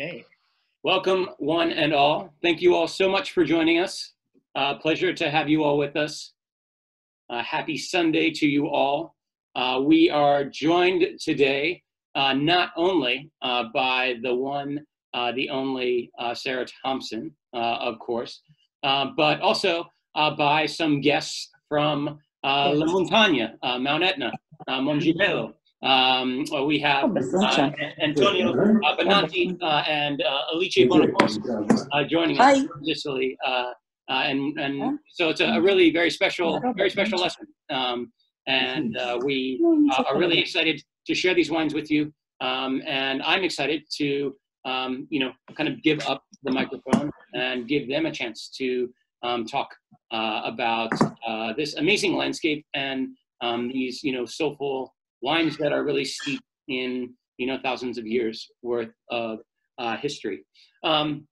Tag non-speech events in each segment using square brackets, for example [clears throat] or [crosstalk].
Okay. Welcome, one and all. Thank you all so much for joining us. Uh, pleasure to have you all with us. Uh, happy Sunday to you all. Uh, we are joined today uh, not only uh, by the one, uh, the only Sarah Thompson, of course, but also by some guests from La Montagna, Mount Etna, Mongibello, um, we have uh, Antonio uh, Benanti uh, and uh, Alice Bonaccorsi uh, joining us from Sicily. Uh, uh, and and so it's a, a, really very special, very special lesson. Um, and uh, we are really excited to share these wines with you. Um, and I'm excited to, um, you know, kind of give up the microphone and give them a chance to um, talk about this amazing landscape and um, these, you know, soulful wines that are really steeped in you know thousands of years worth of uh, history. Um,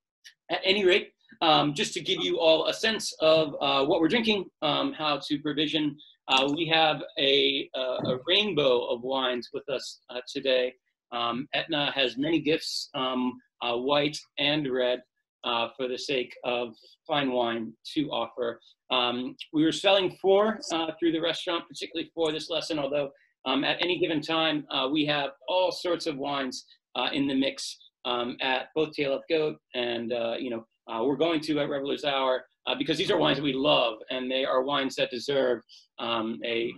at any rate, um, just to give you all a sense of uh, what we're drinking, um, how to provision, uh, we have a, a, a, rainbow of wines with us uh, today. Um, Etna has many gifts, um, uh, white and red, uh, for the sake of fine wine to offer. Um, we were selling four through the restaurant, particularly for this lesson, although um, at any given time, uh, we have all sorts of wines uh, in the mix um, at both Tail Up Goat and, uh, you know, uh, we're going to at Reveler's Hour uh, because these are wines that we love and they are wines that deserve um, a,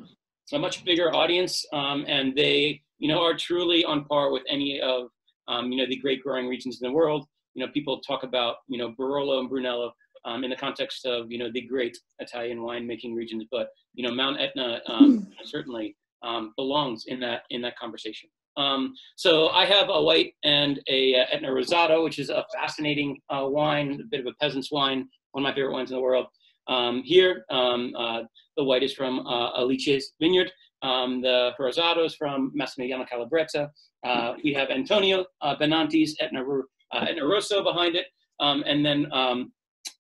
a much bigger audience um, and they, you know, are truly on par with any of, um, you know, the great growing regions in the world. You know, people talk about, you know, Barolo and Brunello um, in the context of, you know, the great Italian winemaking regions, but, you know, Mount Etna um, certainly um, belongs in that in that conversation. Um, so I have a white and a uh, Etna Rosato, which is a fascinating uh, wine, a bit of a peasant's wine, one of my favorite wines in the world. Um, here, um, uh, the white is from uh, Alice's vineyard. Um, the Rosato is from Massimiliano Calabretta. Uh, we have Antonio uh, Benanti's Etna, uh, Etna Rosso behind it. Um, and then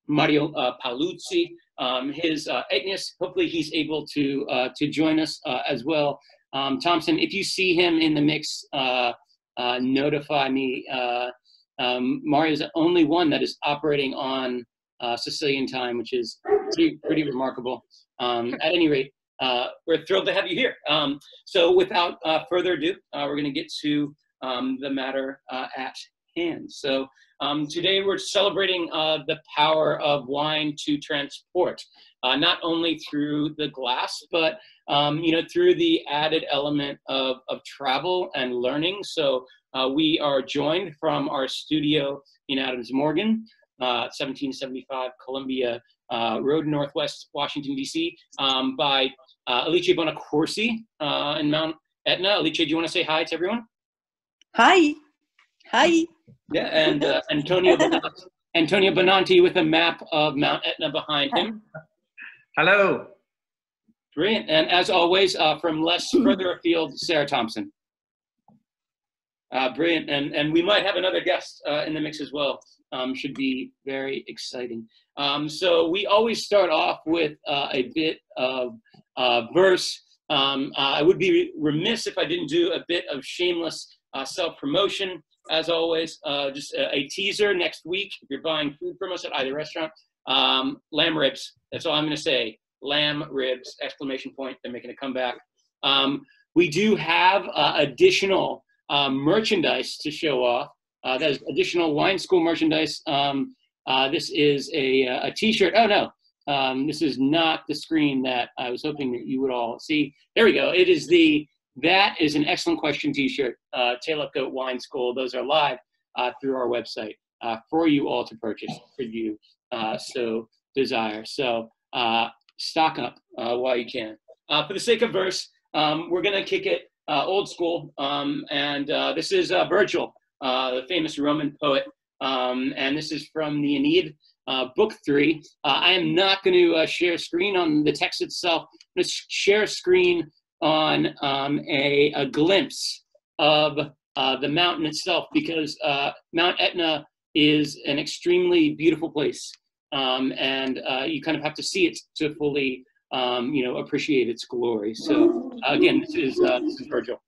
Mario Paoluzi, um, his uh. Hopefully, he's able to uh, to join us uh, as well. Um, Thompson, if you see him in the mix, uh, uh, notify me. Uh, um, Mario is the only one that is operating on Sicilian time, which is pretty, pretty remarkable. Um, at any rate, we're thrilled to have you here. Um, so, without further ado, we're going to get to um, the matter at hand. So. Um, today we're celebrating uh, the power of wine to transport, uh, not only through the glass, but um, you know through the added element of, of travel and learning. So uh, we are joined from our studio in Adams Morgan, 1775 uh, Columbia uh, Road, Northwest Washington D.C., um, by uh, Alice Bonaccorsi in Mount Etna. Alice, do you want to say hi to everyone? Hi. Hi. Yeah, and uh, Antonio Benanti, Antonio Benanti with a map of Mount Etna behind him. Hello. Brilliant. And as always, uh, from less further afield, Sarah Thompson. Uh, brilliant. And, and we might have another guest uh, in the mix as well. Um, should be very exciting. Um, so we always start off with uh, a bit of uh, verse. Um, uh, I would be remiss if I didn't do a bit of shameless self promotion as always, uh, just a, a, teaser next week. If you're buying food from us at either restaurant, um, lamb ribs. That's all I'm going to say. Lamb ribs! Exclamation point! They're making a comeback. Um, we do have uh, additional uh, merchandise to show off. Uh, that is additional wine school merchandise. Um, uh, this is a, uh, a T-shirt. Oh no, um, this is not the screen that I was hoping that you would all see. There we go. It is the that is an excellent question t-shirt, uh, Tail Up Goat Wine School. Those are live uh, through our website uh, for you all to purchase for you uh, so desire. So uh, stock up uh, while you can. Uh, for the sake of verse, um, we're going to kick it old school. Um, and this is Virgil, the famous Roman poet. Um, and this is from the Aeneid, book three. I am not going to share screen on the text itself. I'm going to share screen on um, a, a, glimpse of uh, the mountain itself because uh, Mount Etna is an extremely beautiful place. Um, and uh, you kind of have to see it to fully, um, you know, appreciate its glory. So again, this is, uh, this is Virgil.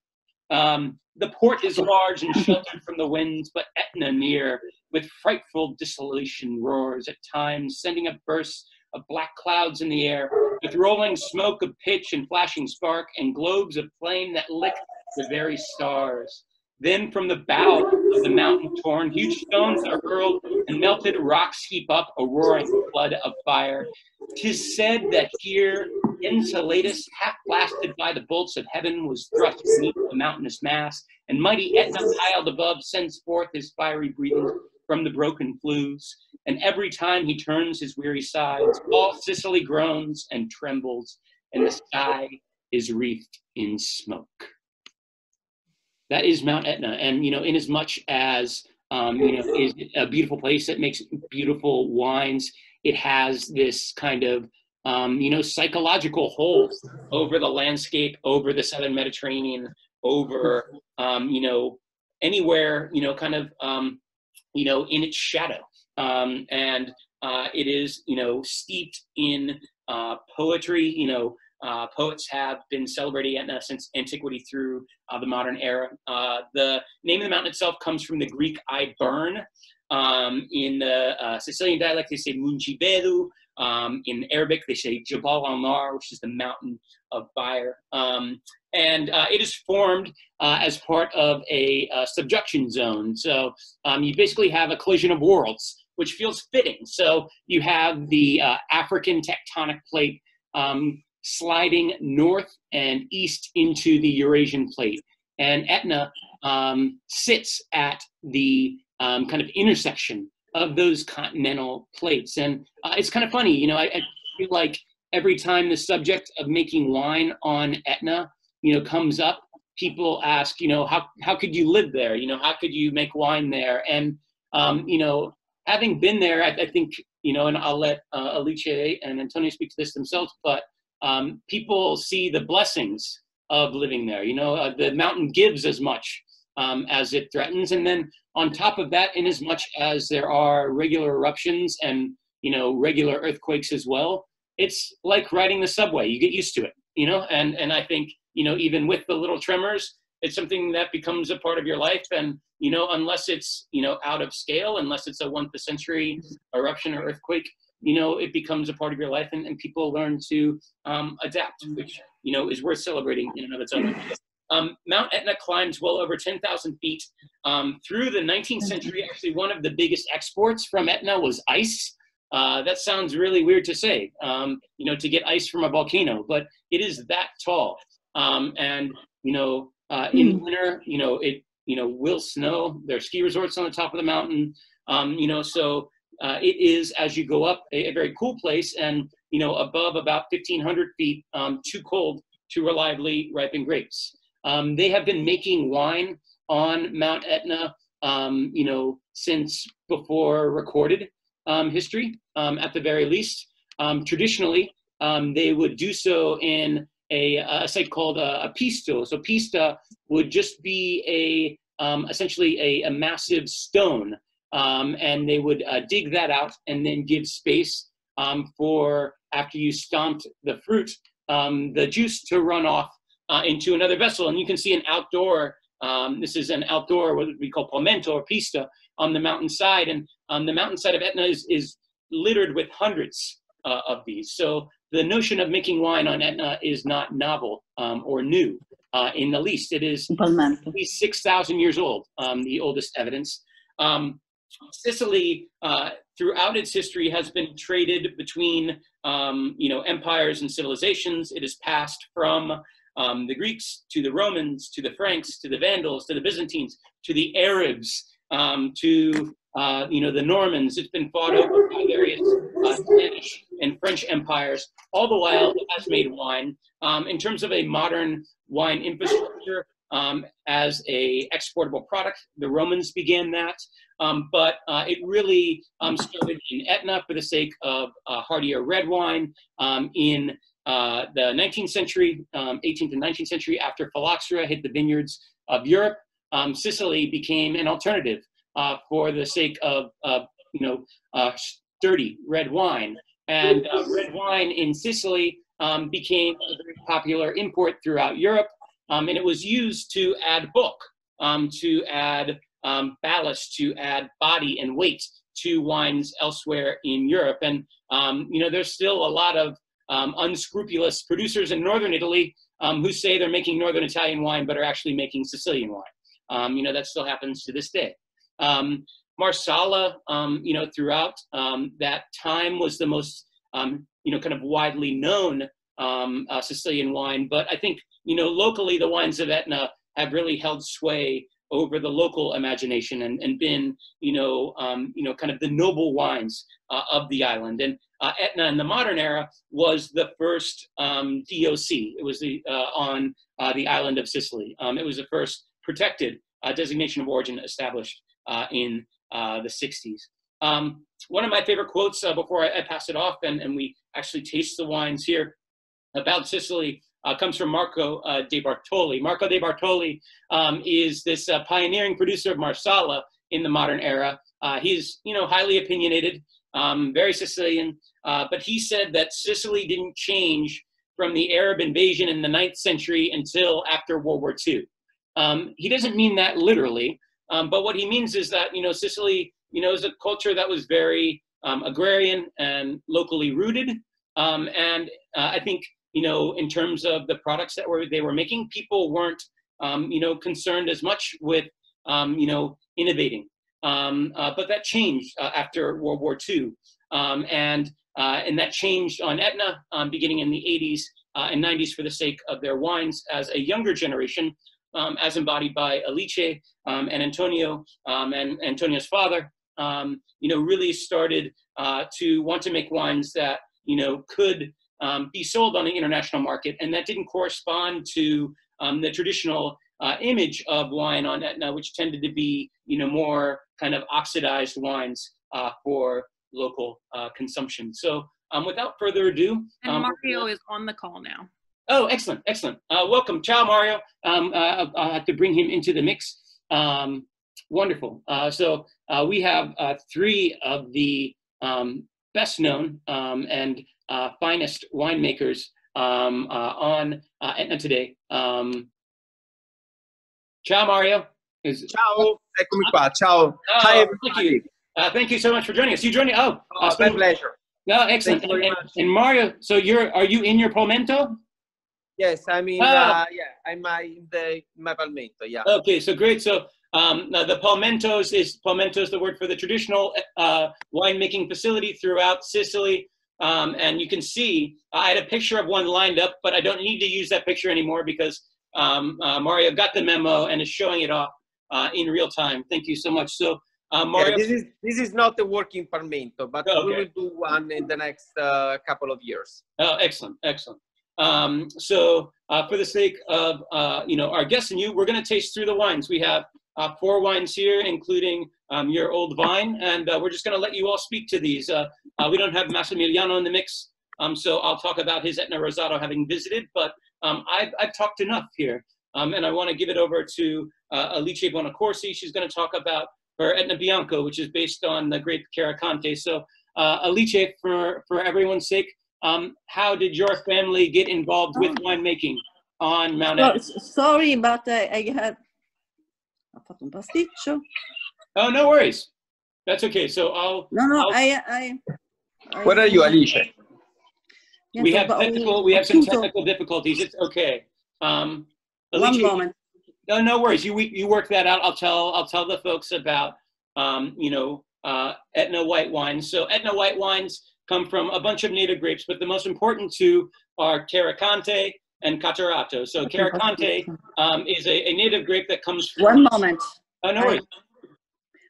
Um, the port is large and sheltered from the winds, but Etna near, with frightful dissolution roars at times, sending up bursts of black clouds in the air, with rolling smoke of pitch and flashing spark, and globes of flame that lick the very stars. Then from the bow of the mountain torn, huge stones are hurled, and melted rocks heap up a roaring flood of fire. Tis said that here Enceladus, half blasted by the bolts of heaven, was thrust beneath the mountainous mass, and mighty Etna piled above sends forth his fiery breathing from the broken flues. And every time he turns his weary sides, all Sicily groans and trembles, and the sky is wreathed in smoke. That is Mount Etna, and you know, inasmuch as um, you know, is a beautiful place that makes beautiful wines, it has this kind of um, you know, psychological hold over the landscape, over the southern Mediterranean, over, um, you know, anywhere, you know, kind of, um, you know, in its shadow. Um, and uh, it is, you know, steeped in uh, poetry. You know, uh, poets have been celebrating Etna since antiquity through uh, the modern era. Uh, the name of the mountain itself comes from the Greek I burn. Um, in the uh, Sicilian dialect, they say Munchibedu. Um, in Arabic, they say Jabal al Nar, which is the mountain of fire. Um, and uh, it is formed uh, as part of a uh, subduction zone. So um, you basically have a collision of worlds, which feels fitting. So you have the uh, African tectonic plate um, sliding north and east into the Eurasian plate. And Etna um, sits at the um, kind of intersection of those continental plates. And uh, it's kind of funny, you know, I, I, feel like every time the subject of making wine on Etna, you know, comes up, people ask, you know, how, how could you live there? You know, how could you make wine there? And, um, you know, having been there, I, I, think, you know, and I'll let uh, Alice and Antonio speak to this themselves, but um, people see the blessings of living there. You know, uh, the mountain gives as much um, as it threatens. And then on top of that, in as much as there are regular eruptions and you know regular earthquakes as well, it's like riding the subway. You get used to it, you know. And and I think you know even with the little tremors, it's something that becomes a part of your life. And you know unless it's you know out of scale, unless it's a once a century eruption or earthquake, you know it becomes a part of your life, and, and people learn to um, adapt, which you know is worth celebrating in and of its own. Um, Mount Etna climbs well over 10,000 feet. Um, through the 19th century, actually, one of the biggest exports from Etna was ice. Uh, that sounds really weird to say, um, you know, to get ice from a volcano, but it is that tall. Um, and, you know, uh, in hmm. winter, you know, it, you know, will snow. There are ski resorts on the top of the mountain. Um, you know, so uh, it is, as you go up, a, a, very cool place. And, you know, above about 1,500 feet, um, too cold to reliably ripen grapes. Um, they have been making wine on Mount Etna, um, you know, since before recorded um, history, um, at the very least. Um, traditionally, um, they would do so in a, a site called a, a, pisto. So pista would just be a essentially a, a, massive stone, and they would uh, dig that out and then give space for after you stomped the fruit, the juice to run off uh, into another vessel. And you can see an outdoor, um, this is an outdoor, what we call palmento or pista on the mountainside. And um, the mountainside of Etna is, is littered with hundreds uh, of these. So the notion of making wine on Etna is not novel um, or new uh, in the least. It is at least 6,000 years old, um, the oldest evidence. Um, Sicily, uh, throughout its history, has been traded between um, you know empires and civilizations. It has passed from um, the Greeks to the Romans to the Franks to the Vandals to the Byzantines to the Arabs um, to uh, you know the Normans. It's been fought over by various uh, Spanish and French empires. All the while, it has made wine. Um, in terms of a modern wine infrastructure, um, as a exportable product. The Romans began that, um, but uh, it really um, started in Etna for the sake of uh, hardier red wine. Um, in uh, the 19th century, 18th um, and 19th century, after phylloxera hit the vineyards of Europe, um, Sicily became an alternative uh, for the sake of, you know, uh, sturdy red wine. And uh, red wine in Sicily um, became a very popular import throughout Europe, um, and it was used to add book, um, to add um, ballast to add body and weight to wines elsewhere in Europe. And you know, there's still a lot of um, unscrupulous producers in northern Italy um, who say they're making northern Italian wine, but are actually making Sicilian wine. Um, you know, that still happens to this day. Um, Marsala, um, you know, throughout that time was the most, you know, kind of widely known uh, Sicilian wine. But I think, you know, locally the wines of Etna have really held sway over the local imagination and, and been, you know, um, you know, kind of the noble wines uh, of the island. And uh, Etna in the modern era was the first um, DOC. It was the uh, on uh, the island of Sicily. Um, it was the first protected uh, designation of origin established uh, in the 60s. Um, one of my favorite quotes before I, I, pass it off and, and we actually taste the wines here about Sicily uh, comes from Marco uh, de Bartoli. Marco de Bartoli um, is this uh, pioneering producer of Marsala in the modern era. Uh, he's, you know, highly opinionated, um, very Sicilian, uh, but he said that Sicily didn't change from the Arab invasion in the ninth century until after World War II. Um, he doesn't mean that literally, um, but what he means is that, you know, Sicily, you know, is a culture that was very um, agrarian and locally rooted. Um, and uh, I think you know, in terms of the products that were they were making, people weren't, um, you know, concerned as much with, um, you know, innovating. Uh, but that changed uh, after World War II, and and that changed on Etna um, beginning in the 80s uh, and 90s for the sake of their wines as a younger generation, um, as embodied by Alice and Antonio and Antonio's father. you know, really started uh, to want to make wines that you know could um, be sold on the international market, and that didn't correspond to um, the traditional uh, image of wine on Etna, which tended to be, you know, more kind of oxidized wines uh, for local uh, consumption. So, um, without further ado, and um, Mario is on the call now. Oh, excellent, excellent. Uh, welcome, ciao, Mario. Um, uh, I'll have to bring him into the mix. Um, wonderful. Uh, so we have three of the best known and uh, finest winemakers um, uh, on uh, Etna today. Um, ciao, Mario. Is, ciao, eccomi qua. Ciao. Oh, Hi, everybody. Thank you. Uh, thank you so much for joining us. You joining? Oh, oh uh, my pleasure. No, excellent. And, and, and, Mario, so you're are you in your Palmento? Yes, I mean, oh. uh, yeah, I'm uh, in the my Palmento. Yeah. Okay, so great. So um, the Palmentos is Palmentos the word for the traditional uh, winemaking facility throughout Sicily. Um, and you can see, I had a picture of one lined up, but I don't need to use that picture anymore because um, uh, Mario got the memo and is showing it off uh, in real time. Thank you so much. So, uh, Mario. Yeah, this is this is not a working Palmento, but okay. we will do one in the next uh, couple of years. Oh, excellent, excellent. Um, so, uh, for the sake of uh, you know our guests and you, we're going to taste through the wines. We have four wines here, including um, your old vine, and uh, we're just going to let you all speak to these. Uh, uh, we don't have Massimiliano in the mix, um, so I'll talk about his Etna Rosato having visited, but um, I've, I've talked enough here, um, and I want to give it over to uh, Alice Bonaccorsi. She's going to talk about her Etna Bianco, which is based on the great Carricante. So, uh, Alice, for, for everyone's sake, um, how did your family get involved with oh. winemaking on Mount Etna? sorry, but I, I had ho fatto un pasticcio. Oh, no worries. That's okay. So I'll. No, no, I'll, I, I, I. Where are you, Alicia? We have technical. We have some technical difficulties. It's okay. Um, Alicia, One moment. No, no worries. You you work that out. I'll tell I'll tell the folks about um, you know uh, Etna white wines. So Etna white wines come from a bunch of native grapes, but the most important two are Carricante and Catarratto. So Carricante um, is a, a, native grape that comes from. One moment. Oh, no worries.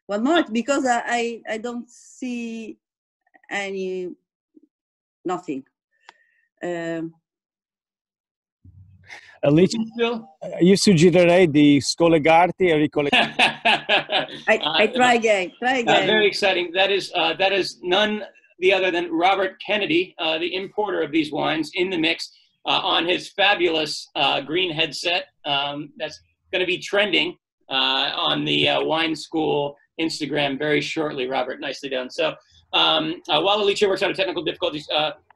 One moment, because I, I don't see any, nothing. Um, Alice, io suggerirei di scollegarti e ricollegarti. [laughs] I, I try again, try uh, again. Uh, very exciting. That is, uh, that is none the other than Robert Kennedy, uh, the importer of these wines, in the mix uh, on his fabulous uh, green headset. Um, that's going to be trending on the Wine School Instagram very shortly, Robert. Nicely done. So um, uh, while Alicia works out of technical difficulties,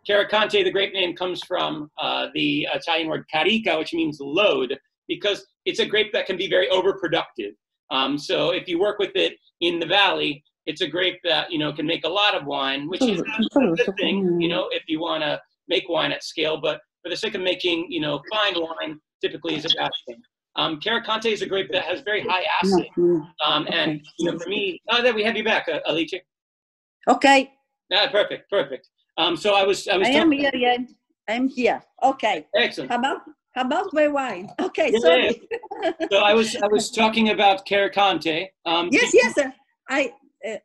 Carricante, the grape name, comes from uh, the Italian word carica, which means load, because it's a grape that can be very overproductive. Um, so if you work with it in the valley, it's a grape that you know can make a lot of wine, which is a good thing, you know, if you want to make wine at scale. But for the sake of making, you know, fine wine, typically is a bad thing. Um, Carricante is a grape that has very high acid, um, and you know, for me, oh, there we have you back, uh, Alice. Okay, Ah, perfect, perfect. Um, so I was, I was. I am here. Yeah, I'm here. Okay. Excellent. How about how about my wine? Okay, Yeah, sorry. So I was, I was talking about Carricante. Um, yes, yes. uh, I uh,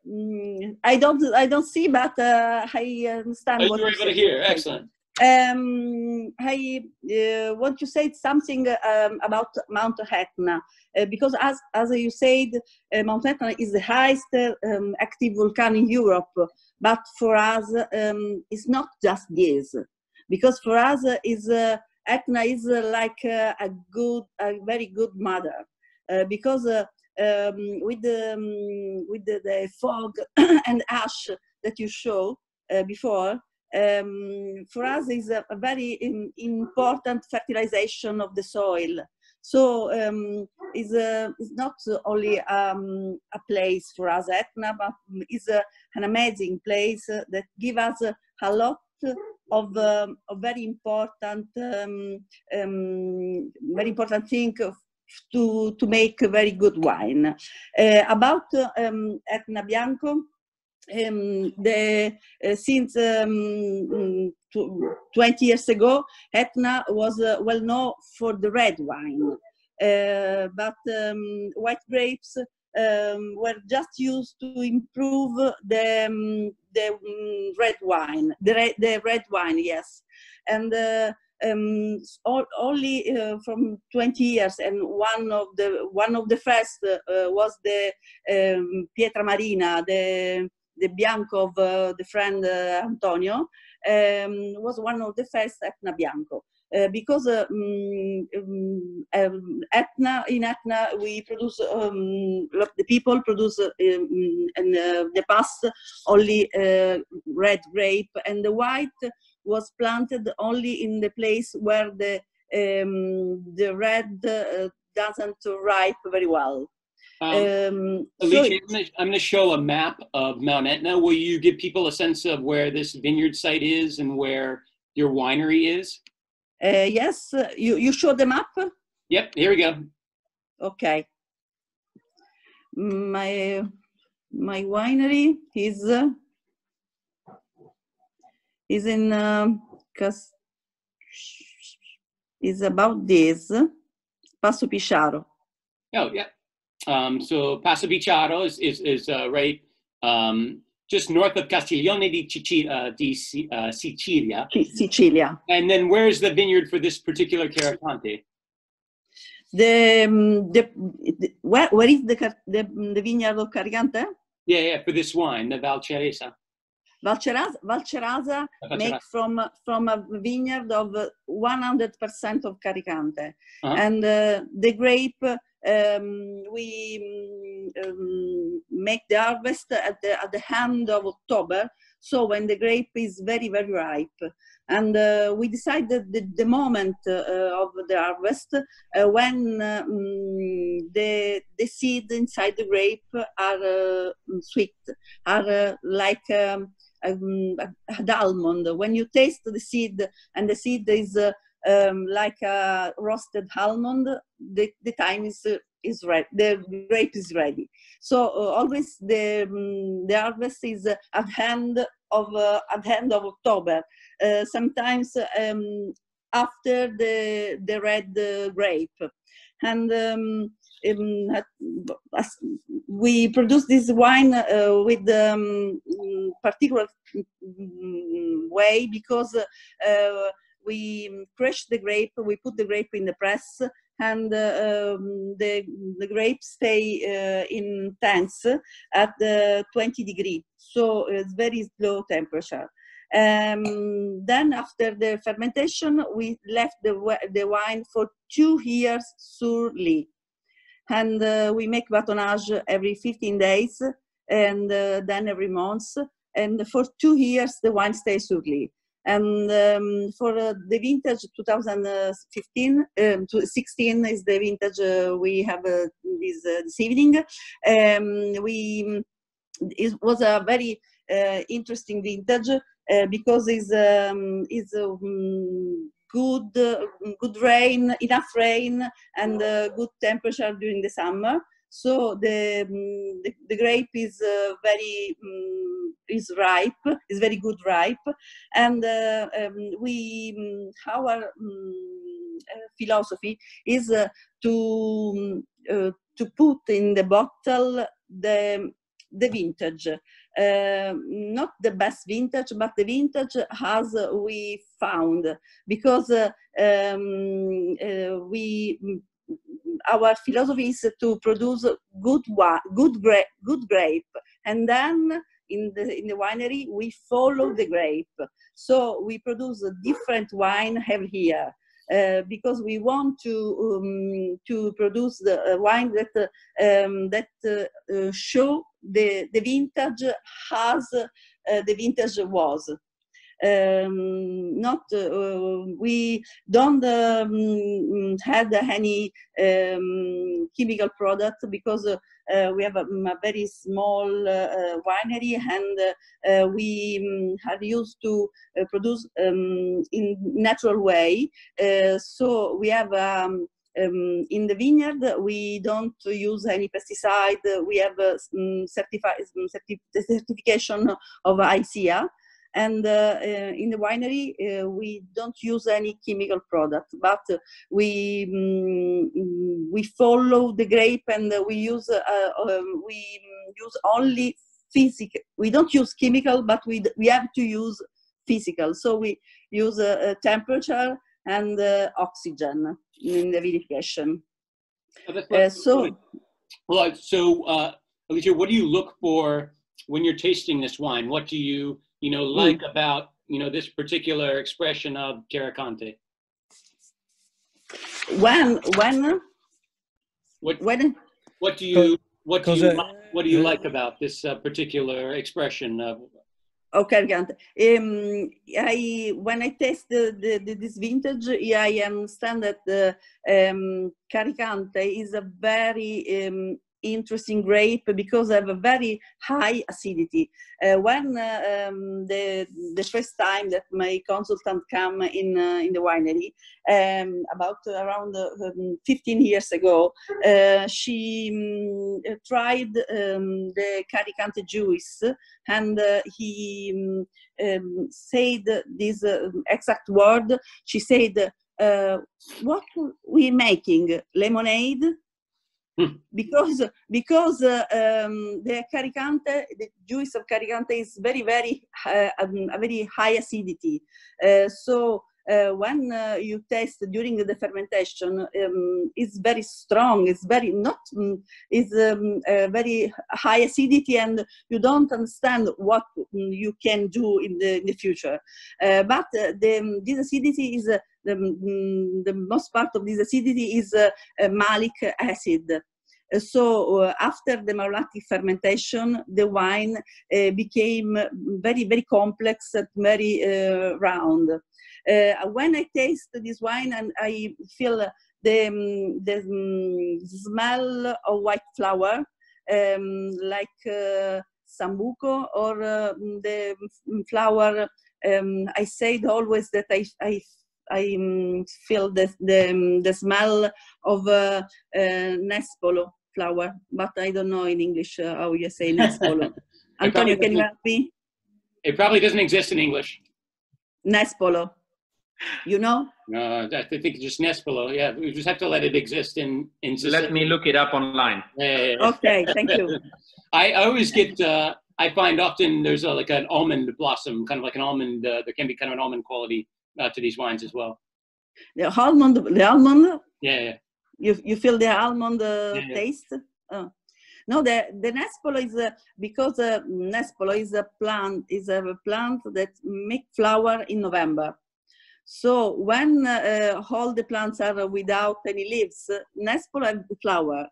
I don't I don't see, but uh, I understand Oh, you what were you able to hear. Excellent. Um, I uh, want to say something um, about Mount Etna uh, because, as as you said, uh, Mount Etna is the highest um, active volcano in Europe. But for us, um, it's not just this, because for us uh, is uh, Etna is uh, like uh, a good, a very good mother, uh, because uh, um, with the um, with the, the fog [coughs] and ash that you show uh, before um, for us is a, a very im- important fertilization of the soil. So um, is a is not only um, a place for us Etna, but is a, an amazing place uh, that give us uh, a lot of, um, of very important um, um, very important thing to to make a very good wine. Uh, about um, Etna Bianco, um, the, uh, since um, mm, tw- 20 years ago, Etna was uh, well known for the red wine, uh, but um, white grapes were just used to improve the the mm, red wine, the red, the red wine, yes, and. Um, only uh, from 20 years, and one of the one of the first uh, was the um, Pietra Marina, the the Bianco of uh, the friend uh, Antonio, um, was one of the first Etna Bianco. Uh, because uh, mm, um, um, Etna, in Etna, we produce, um, the people produce uh, um, in uh, the past only red grape, and the white was planted only in the place where the um, the red doesn't ripe very well. Um, Um, so Alicia, I'm gonna- I'm going to show a map of Mount Etna. Will you give people a sense of where this vineyard site is and where your winery is? Uh, yes, uh, you, you show the map? Yep, here we go. Okay. My, my winery is, uh, is in, um, Cas- is about this, Passo Pisciaro. Oh, yeah. Um, so Passo Pisciaro is, is, is uh, right um, just north of Castiglione di, Cici- uh, di uh, Sicilia. Sicilia. And then where's the vineyard for this particular Carricante? The, um, the, the where, where is the, the, the vineyard of Carricante? Yeah, yeah, for this wine, the Valceresa. Valcerasa, Valcerasa make from from a vineyard of uh, 100% of Carricante, Uh-huh. and uh, the grape um, we mm, um, make the harvest at the at the end of October. So when the grape is very very ripe, and uh, we decided the, the moment uh, of the harvest uh, when mm, the the seed inside the grape are uh, sweet, are uh, like. Um, um, an almond. When you taste the seed and the seed is um, like a roasted almond, the, the time is uh, is right. The grape is ready. So uh, always the um, the harvest is uh, at hand of uh, at hand of October. Uh, sometimes um, after the the red grape, and um, um, we produce this wine with um, particular mm, way because we crush the grape, we put the grape in the press, and uh, um, the, the grapes stay uh, in tanks at uh, 20 degree, so it's very low temperature. Um, then after the fermentation, we left the, the wine for two years sur lie and uh, we make batonnage every 15 days and uh, then every month. And for two years the wine stays sur lie And um, for uh, the vintage 2015, um, to 16 is the vintage uh, we have uh, this, uh, this evening. Um, we it was a very uh, interesting vintage uh, because it's um, it's good good rain, enough rain, and good temperature during the summer so the um, the, the, grape is uh, very um, is ripe is very good ripe. And uh, um, we mm, our uh, philosophy is uh, to uh, to put in the bottle the the vintage. Uh, not the best vintage but the vintage as we found. Because um, we our philosophy is to produce good good grape, good grape, and then in the in the winery we follow the grape. So we produce a different wine year. Uh, because we want to um, to produce the uh, wine that uh, um, that uh, uh, show the the vintage as uh, the vintage was um, not uh, we don't um, have any um, chemical product because uh, we have a, a very small uh, winery and we um, are used to produce um, in natural way so we have um, um, in the vineyard, we don't use any pesticide. We have um, certifi- certification of ICEA, and uh, uh, in the winery, uh, we don't use any chemical product, but we um, we follow the grape and we use um, we use only physical. We don't use chemical, but we we have to use physical. So we use uh, temperature and uh, oxygen in the vinification. Oh, uh, so, well, so Alicia, what do you look for when you're tasting this wine? What do you you know, hmm. like mm. about, you know, this particular expression of Carricante? When, when? What, when? What do you, what do you, uh, what do you like about this uh, particular expression of, Okay, um, I when I taste the, the, the, this vintage, I understand that the um, Carricante is a very um, interesting grape because they have a very high acidity. Uh, when uh, um, the the first time that my consultant came in uh, in the winery, um, about around uh, um, 15 years ago, uh, she um, tried um, the Carricante juice, and uh, he um, said this exact word. She said. what we making lemonade. [laughs] because because uh, um, the carricante, the juice of carricante is very very uh, um, a very high acidity. Uh, so uh, when uh, you taste during the fermentation, um, it's very strong. It's very not. Um, it's um, very high acidity, and you don't understand what you can do in the in the future. Uh, but the, this acidity is the, the most part of this acidity is malic acid. So uh, after the malolactic fermentation, the wine uh, became very, very complex and very uh, round. when I taste this wine and I feel the, um, the um, smell of white flower, um, like sambuco or uh, the flower. Um, I said always that I, I I um, feel the, the, the smell of uh, uh, Nespolo flower, but I don't know in English uh, how you say Nespolo. [laughs] Antonio, can you help me? It probably doesn't exist in English. Nespolo. You know? No, I think it's just Nespolo. Yeah, we just have to let it exist in in. Let me look it up online. Yeah, yeah, yeah. Okay, thank you. [laughs] I, I always get. Uh, I find often there's a, like an almond blossom, kind of like an almond. Uh, there can be kind of an almond quality uh, to these wines as well. The almond, the almond. Yeah, yeah. You you feel the almond uh, yeah, taste? Oh. No, the the nespolo is uh, because uh, nespolo is a plant is a plant that make flower in November. So when uh, all the plants are without any leaves, nespolo have the flower.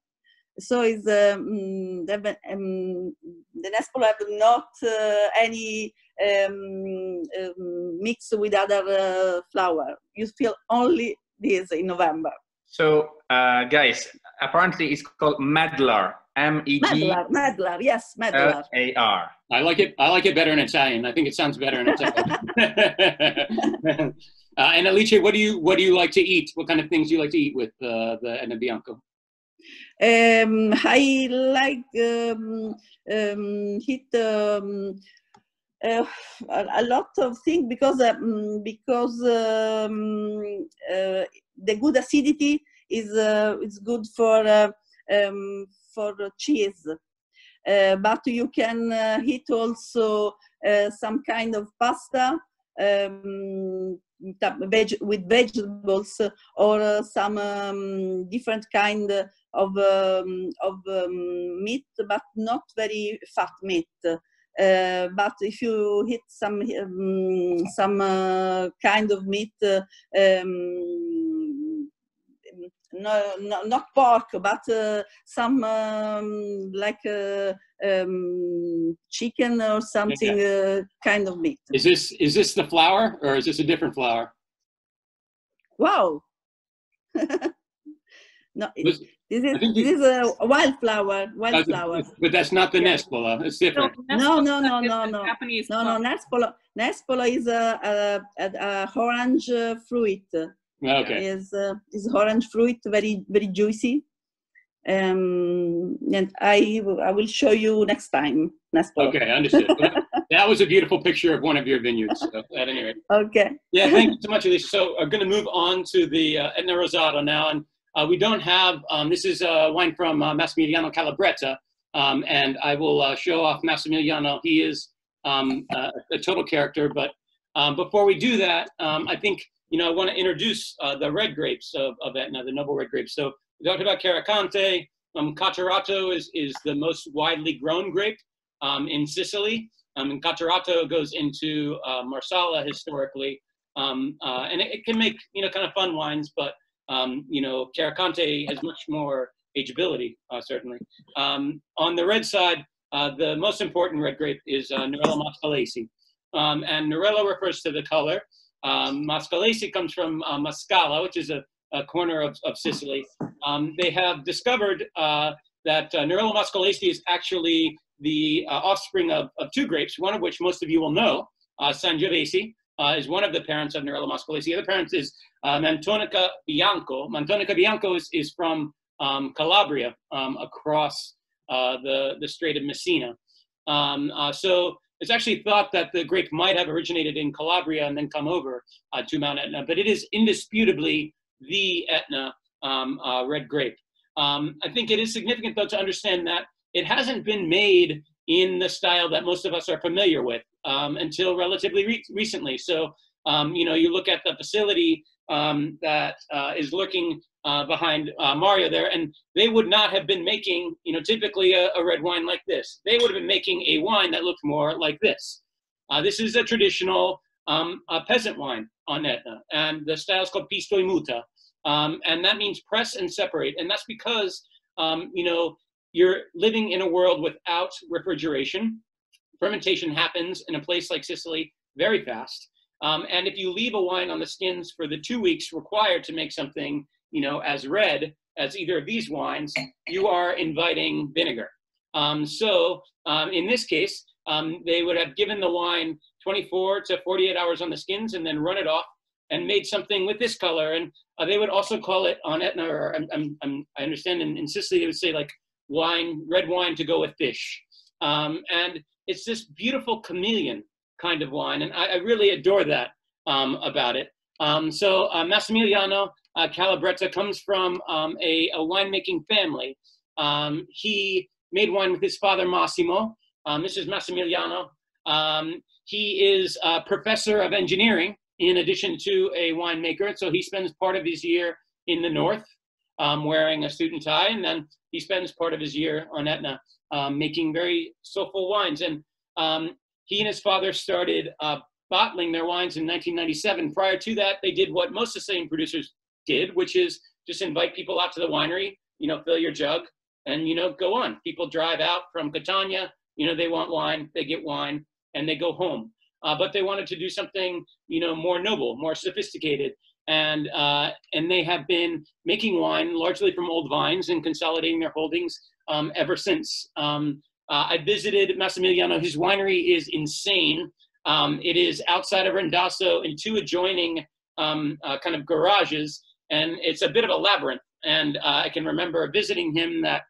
So is um, the, um, the nespolo have not uh, any um, um, mixed with other uh, flower. You feel only this in November. So, uh, guys, apparently it's called medlar. M E D Medlar, medlar, yes, medlar. L A R. I like it. I like it better in Italian. I think it sounds better in [laughs] Italian. [laughs] uh, and Alice, what do you what do you like to eat? What kind of things do you like to eat with uh, the Etna Bianco? Um, I like um, um, hit um, uh, a, a lot of things because um, because um, uh, the good acidity is uh, is good for uh, um, for cheese. Uh, but you can uh, eat also uh, some kind of pasta um, veg with vegetables or uh, some um, different kind of um, of um, meat, but not very fat meat. Uh, but if you hit some um, some uh, kind of meat, uh, um, no, no, not pork, but uh, some um, like uh, um, chicken or something uh, kind of meat. Is this is this the flour or is this a different flour? Wow. [laughs] no, this is this is a wildflower. Wildflower. But that's not the Nespolo. It's different. No, no, no, no, It's no. Japanese No, no, flower. Nespolo. Nespolo is a, a, a, a orange uh, fruit. Okay. Is uh, is orange fruit, very very juicy. Um, and I will- I will show you next time. Nespolo. Okay, understood. [laughs] that was a beautiful picture of one of your vineyards. So at any rate. Okay. Yeah, thank you so much, Alicia. So I'm going to move on to the uh, Etna Rosato now, and uh, we don't have. Um, this is uh, wine from uh, Massimiliano Calabretta, um, and I will uh, show off Massimiliano. He is um, uh, a total character, but um, before we do that, um, I think you know I want to introduce uh, the red grapes of, of Etna, the noble red grapes. So we talked about Carricante. Um, Catarratto is is the most widely grown grape um, in Sicily. Um, and Catarratto goes into uh, Marsala historically, um, uh, and it, it can make you know kind of fun wines, but um, you know Carricante has much more ageability uh, certainly. Um, on the red side, uh, the most important red grape is uh, Nerello Mascalese, um, and Nerello refers to the color. Um, Mascalese comes from uh, Mascali, which is a, a corner of, of Sicily. Um, they have discovered uh, that uh, Nerello Mascalese is actually the uh, offspring of, of two grapes, one of which most of you will know, uh, Sangiovese, uh, is one of the parents of Nerello Mascalese. The other parent is uh, Mantonico Bianco. Mantonico Bianco is, is from um, Calabria, um, across uh, the, the Strait of Messina. Um, so it's actually thought that the grape might have originated in Calabria and then come over uh, to Mount Etna, but it is indisputably the Etna um, uh, red grape. Um, I think it is significant, though, to understand that it hasn't been made in the style that most of us are familiar with um, until relatively re- recently. So, um, you know, you look at the facility um, that uh, is lurking uh, behind uh, Mario there, and they would not have been making, you know, typically a, a red wine like this. They would have been making a wine that looked more like this. Uh, this is a traditional um, uh, peasant wine on Etna, and the style is called pisto y muta, um, and that means press and separate, and that's because, um, you know, you're living in a world without refrigeration. Fermentation happens in a place like Sicily very fast. Um, and if you leave a wine on the skins for the two weeks required to make something, you know, as red as either of these wines, you are inviting vinegar. Um, so um, in this case, um, they would have given the wine 24 to 48 hours on the skins and then run it off and made something with this color. And uh, they would also call it on Etna, or I'm, I'm, I'm, i understand in, in Sicily, they would say like wine, red wine to go with fish. Um, and it's this beautiful chameleon kind of wine, and I, I really adore that um, about it. Um, so uh, Massimiliano uh, Calabretta comes from um, a, a winemaking family. Um, he made wine with his father Massimo. Um, this is Massimiliano. Um, he is a professor of engineering in addition to a winemaker, so he spends part of his year in the north um, wearing a and tie, and then he spends part of his year on Etna um, making very soulful wines. And he and his father started uh, bottling their wines in 1997. Prior to that, they did what most Sicilian producers did, which is just invite people out to the winery, you know, fill your jug, and you know, go on. People drive out from Catania, you know, they want wine, they get wine, and they go home. uh, but they wanted to do something, you know, more noble, more sophisticated. And, uh, and they have been making wine largely from old vines and consolidating their holdings um, ever since. Um, uh, I visited Massimiliano. His winery is insane. Um, it is outside of Randazzo in two adjoining um, uh, kind of garages, and it's a bit of a labyrinth. And uh, I can remember visiting him that,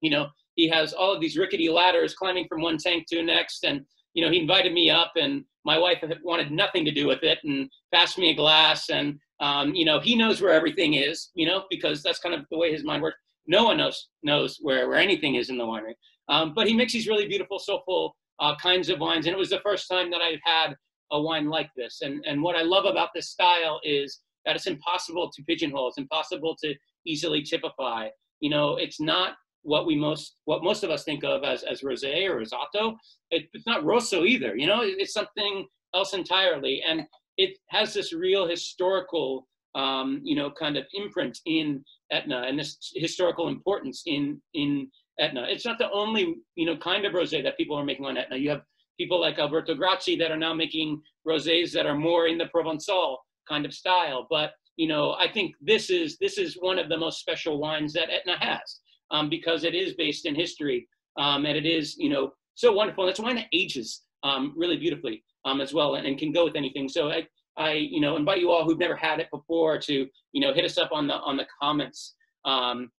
you know, he has all of these rickety ladders climbing from one tank to the next, and you know, he invited me up, and my wife wanted nothing to do with it, and passed me a glass, and um, you know, he knows where everything is, you know, because that's kind of the way his mind works. No one knows knows where where anything is in the winery, um, but he makes these really beautiful, soulful uh, kinds of wines, and it was the first time that I've had a wine like this. And and what I love about this style is that it's impossible to pigeonhole. It's impossible to easily typify. You know, it's not what we most what most of us think of as as rosé or rosato. It, it's not rosso either. You know, it's something else entirely, and it has this real historical, um, you know, kind of imprint in Etna and this historical importance in in Etna. It's not the only you know kind of rosé that people are making on Etna. You have people like Alberto Graci that are now making rosés that are more in the Provençal kind of style. But you know, I think this is this is one of the most special wines that Etna has um, because it is based in history um, and it is, you know, so wonderful. And it's wine that ages um, really beautifully um, as well and, and, can go with anything. So I, I, you know, invite you all who've never had it before to, you know, hit us up on the on the comments. Um,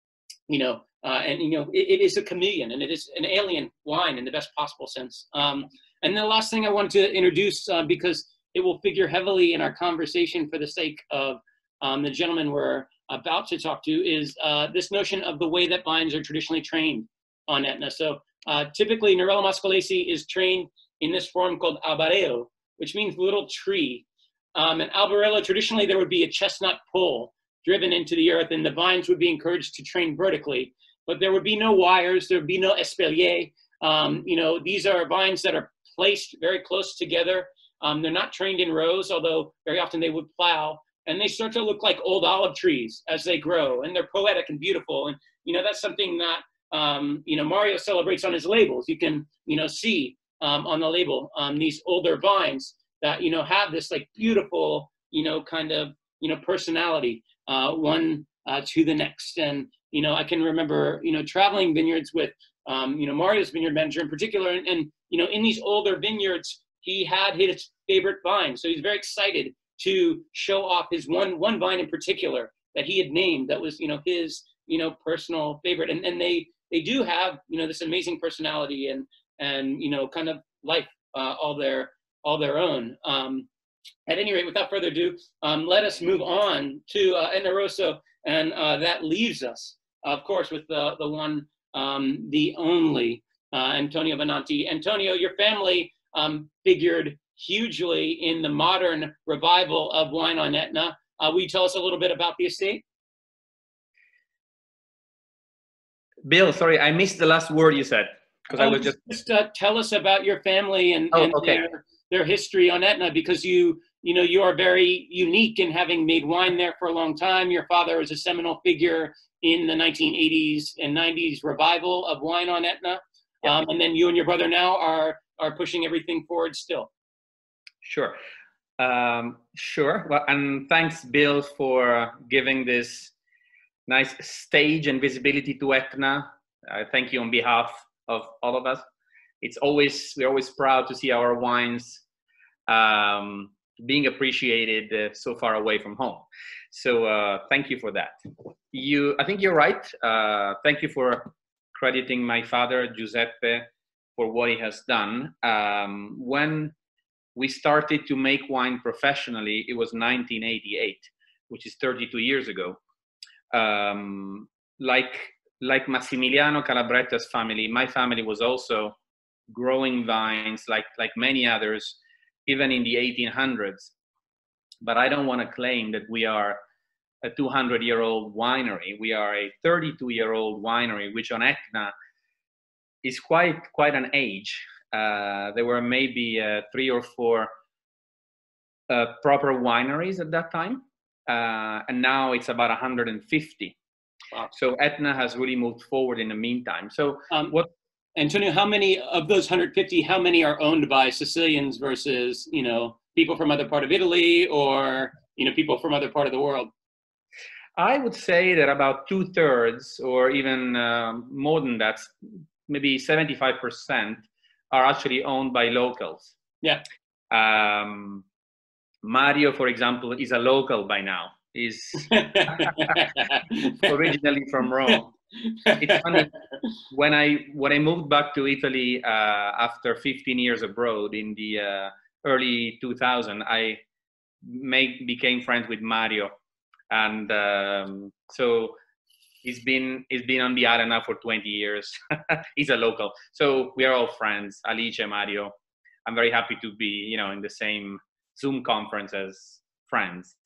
you know, uh, and you know, it, it is a chameleon and it is an alien wine in the best possible sense. Um, and the last thing I wanted to introduce uh, because it will figure heavily in our conversation for the sake of um, the gentleman we're about to talk to is uh, this notion of the way that vines are traditionally trained on Etna. So uh, typically, Nerello Mascalese is trained in this form called albarello, which means little tree. Um, and albarello, traditionally, there would be a chestnut pole driven into the earth, and the vines would be encouraged to train vertically. But there would be no wires, there would be no espalier. Um, you know, these are vines that are placed very close together. Um, they're not trained in rows, although very often they would plow and they start to look like old olive trees as they grow and they're poetic and beautiful and you know that's something that um, you know mario celebrates on his labels you can you know see um, on the label um, these older vines that you know have this like beautiful you know kind of you know personality uh, one uh, to the next and you know i can remember you know traveling vineyards with um, you know mario's vineyard manager in particular and, and you know in these older vineyards he had his favorite vine. So he's very excited to show off his one one vine in particular that he had named that was you know his you know personal favorite. And and they they do have you know this amazing personality and and you know kind of life uh, all their all their own. Um, at any rate without further ado um, let us move on to uh, Etna and uh, that leaves us of course with the the one um, the only uh, Antonio Benanti. Antonio your family um, figured hugely in the modern revival of wine on Etna. Uh, will you tell us a little bit about the estate? Bill, sorry, I missed the last word you said because I oh, was just. Just uh, tell us about your family and, oh, and okay. their, their history on Etna because you you know you are very unique in having made wine there for a long time. Your father was a seminal figure in the 1980s and 90s revival of wine on Etna, yeah. um, and then you and your brother now are are pushing everything forward still. Sure. Um, sure. Well, and thanks, Bill, for giving this nice stage and visibility to Etna. Uh, thank you on behalf of all of us. It's always we're always proud to see our wines um, being appreciated uh, so far away from home. So uh, thank you for that. You, I think you're right. Uh, thank you for crediting my father Giuseppe for what he has done. Um, when we started to make wine professionally, it was 1988, which is 32 years ago. Um, like like Massimiliano Calabretta's family, my family was also growing vines like like many others, even in the 1800s. But I don't want to claim that we are a 200 year old winery. We are a 32 year old winery, which on Etna is quite quite an age. Uh, there were maybe uh, three or four uh, proper wineries at that time, uh, and now it's about 150. Wow. So Etna has really moved forward in the meantime. So um, what? Antonio, how many of those 150, how many are owned by Sicilians versus, you know, people from other part of Italy or, you know, people from other part of the world? I would say that about two thirds, or even um, more than that, maybe 75%, are actually owned by locals. Yeah. Um, Mario, for example, is a local by now. He's [laughs] originally from Rome. It's funny when I when I moved back to Italy uh, after 15 years abroad in the uh, early 2000, I make became friends with Mario, and um, so he's been he's been on the now for 20 years. [laughs] he's a local, so we are all friends. Alice, Mario. I'm very happy to be you know in the same Zoom conference as friends.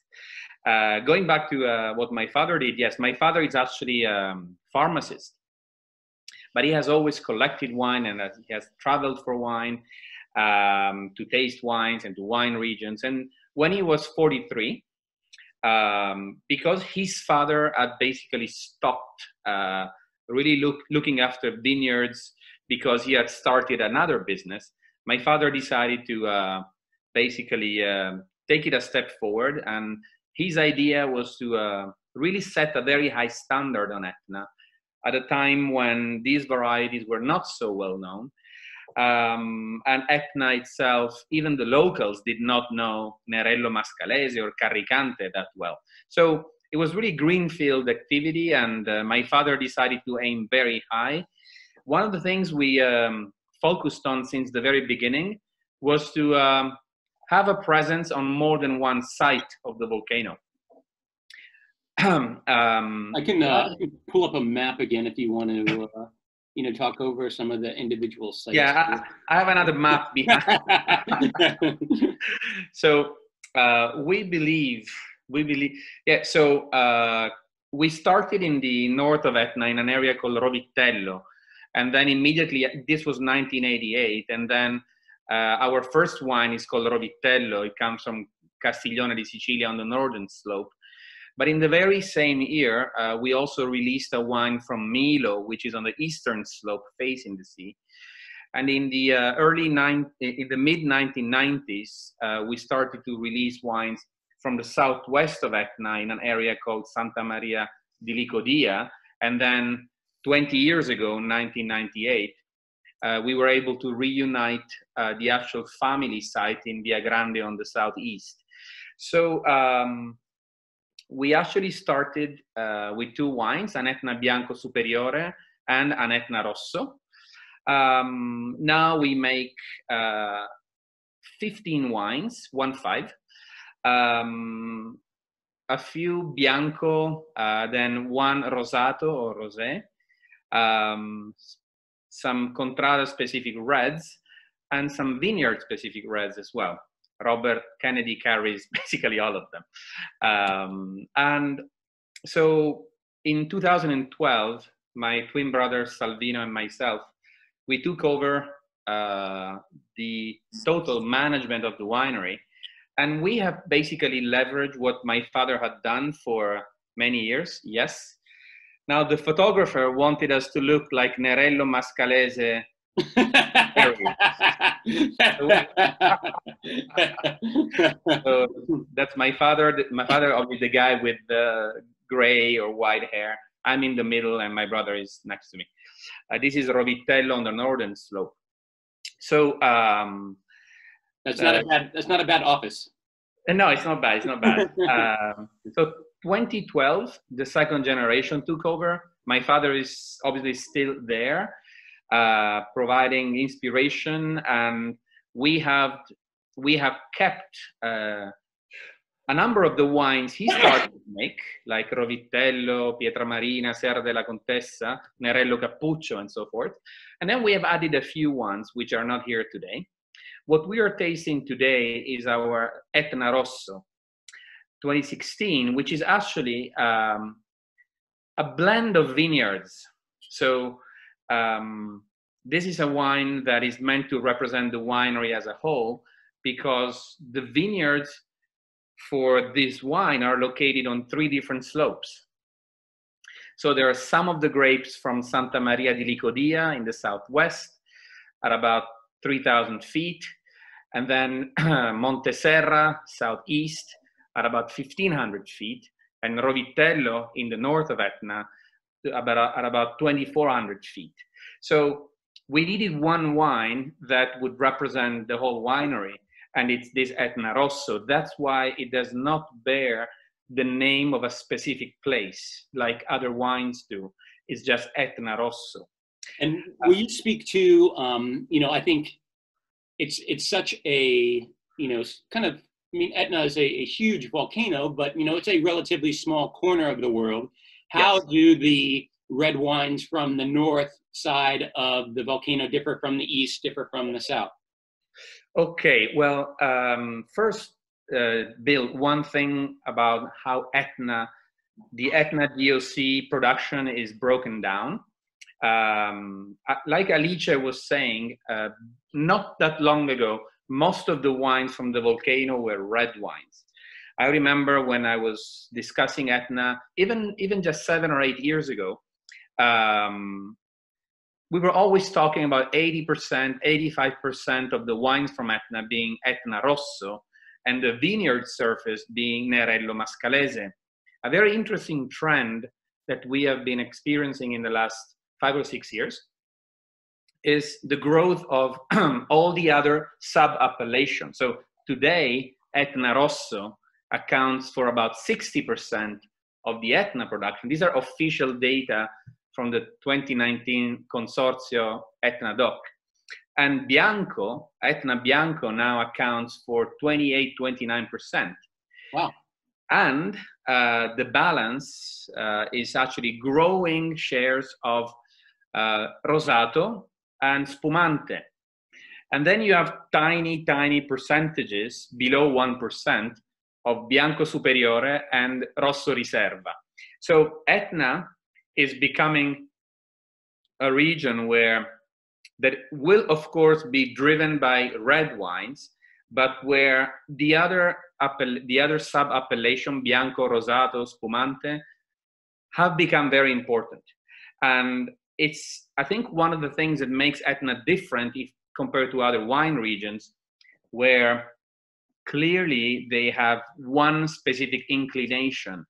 Uh, going back to uh, what my father did, yes, my father is actually a um, pharmacist, but he has always collected wine and he has traveled for wine um, to taste wines and to wine regions. And when he was 43, um, because his father had basically stopped uh, really look, looking after vineyards because he had started another business, my father decided to uh, basically uh, take it a step forward and his idea was to uh, really set a very high standard on Etna at a time when these varieties were not so well known. Um, and Etna itself, even the locals did not know Nerello Mascalese or Carricante that well. So it was really greenfield activity, and uh, my father decided to aim very high. One of the things we um, focused on since the very beginning was to um, have a presence on more than one site of the volcano. [clears throat] um, I can uh, pull up a map again if you want to, uh, you know, talk over some of the individual sites. Yeah, I, I have another map behind. [laughs] so uh, we believe, we believe, yeah. So uh, we started in the north of Etna in an area called Rovitello, and then immediately this was 1988, and then uh, our first wine is called Rovitello. It comes from Castiglione di Sicilia on the northern slope. But in the very same year, uh, we also released a wine from Milo, which is on the eastern slope facing the sea. And in the uh, early nine, in the mid 1990s, uh, we started to release wines from the southwest of Etna in an area called Santa Maria di Licodia. And then 20 years ago, 1998, uh, we were able to reunite uh, the actual family site in Viagrande on the southeast. So um, we actually started uh, with two wines, an Etna Bianco Superiore and an Etna Rosso. Um, now we make uh, 15 wines, one five, um, a few Bianco, uh, then one Rosato or Rosé, um, some Contrada specific reds, and some vineyard specific reds as well. Robert Kennedy carries [laughs] basically all of them. Um, and so in 2012, my twin brothers Salvino and myself, we took over uh, the total management of the winery. And we have basically leveraged what my father had done for many years, yes, now the photographer wanted us to look like Nerello Mascalese. [laughs] so that's my father. My father, obviously, the guy with the gray or white hair. I'm in the middle, and my brother is next to me. Uh, this is Rovitello on the northern slope. So um, that's not uh, a bad. That's not a bad office. Uh, no, it's not bad. It's not bad. [laughs] um, so 2012, the second generation took over. My father is obviously still there, uh, providing inspiration, and we have we have kept uh, a number of the wines he started to make, like Rovitello, Pietramarina, Serra della Contessa, Nerello Cappuccio, and so forth. And then we have added a few ones which are not here today. What we are tasting today is our Etna Rosso, 2016, which is actually um, a blend of vineyards. So um, this is a wine that is meant to represent the winery as a whole because the vineyards for this wine are located on three different slopes. So there are some of the grapes from Santa Maria di Licodia in the southwest at about 3,000 feet, and then [clears throat] Monte Serra, southeast, at about 1,500 feet, and Rovitello in the north of Etna about, at about 2,400 feet. So we needed one wine that would represent the whole winery, and it's this Etna Rosso. That's why it does not bear the name of a specific place like other wines do. It's just Etna Rosso. And will you speak to, um, you know, I think it's it's such a, you know, kind of. I mean, Etna is a, a huge volcano, but you know, it's a relatively small corner of the world. How Yes. do the red wines from the north side of the volcano differ from the east, differ from the south? Okay, well, um, first, uh, Bill, one thing about how Etna, the Etna DOC production is broken down. Um, uh, like Alice was saying, uh, not that long ago, most of the wines from the volcano were red wines. I remember when I was discussing Etna, even even just seven or eight years ago, um, we were always talking about 80%, 85% of the wines from Etna being Etna Rosso and the vineyard surface being Nerello Mascalese. A very interesting trend that we have been experiencing in the last five or six years is the growth of [clears throat] all the other sub appellations. So today, Etna Rosso accounts for about 60% of the Etna production. These are official data from the 2019 Consorzio Etna Doc. And Bianco, Etna Bianco now accounts for 28, 29%. Wow. And uh, the balance uh, is actually growing shares of uh, Rosato and Spumante. And then you have tiny, tiny percentages below 1% of Bianco Superiore and Rosso Riserva. So Etna is becoming a region where that will of course be driven by red wines but where the other the other sub appellation bianco rosato spumante have become very important and it's i think one of the things that makes etna different if compared to other wine regions where clearly they have one specific inclination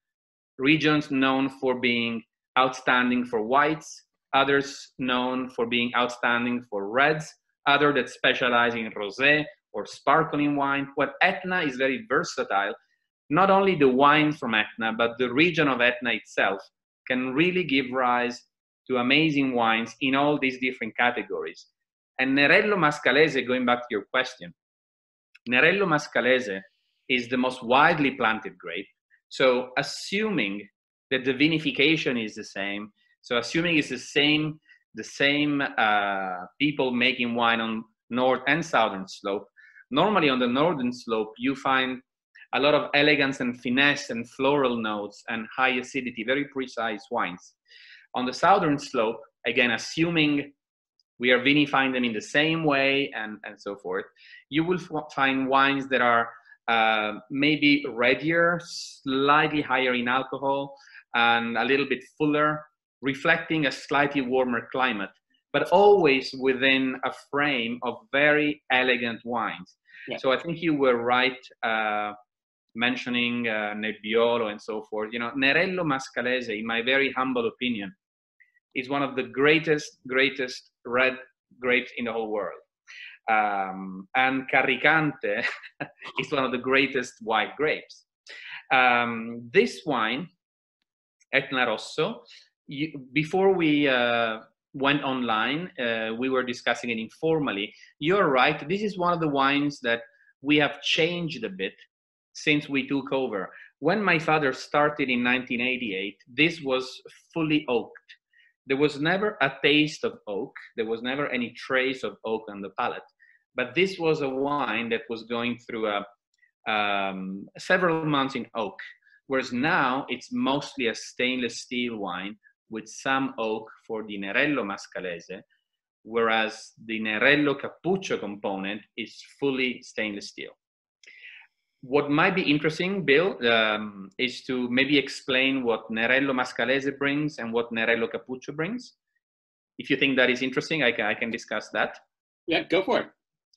regions known for being outstanding for whites, others known for being outstanding for reds, other that specialize in rosé or sparkling wine. What Etna is very versatile. Not only the wine from Etna, but the region of Etna itself can really give rise to amazing wines in all these different categories. And Nerello Mascalese, going back to your question, Nerello Mascalese is the most widely planted grape. So, assuming that the vinification is the same. So assuming it's the same, the same uh, people making wine on north and southern slope. Normally on the northern slope, you find a lot of elegance and finesse and floral notes and high acidity, very precise wines. On the southern slope, again, assuming we are vinifying them in the same way and, and so forth, you will f- find wines that are uh, maybe reddier, slightly higher in alcohol, and a little bit fuller, reflecting a slightly warmer climate, but always within a frame of very elegant wines. Yeah. So I think you were right uh, mentioning uh, Nebbiolo and so forth. You know, Nerello Mascalese, in my very humble opinion, is one of the greatest, greatest red grapes in the whole world. Um, and Carricante [laughs] is one of the greatest white grapes. Um, this wine Etna Rosso. You, before we uh, went online, uh, we were discussing it informally. You're right. This is one of the wines that we have changed a bit since we took over. When my father started in 1988, this was fully oaked. There was never a taste of oak. There was never any trace of oak on the palate. But this was a wine that was going through a, um, several months in oak whereas now it's mostly a stainless steel wine with some oak for the Nerello Mascalese, whereas the Nerello Cappuccio component is fully stainless steel. What might be interesting, Bill, um, is to maybe explain what Nerello Mascalese brings and what Nerello Cappuccio brings. If you think that is interesting, I can, I can discuss that. Yeah, go for it.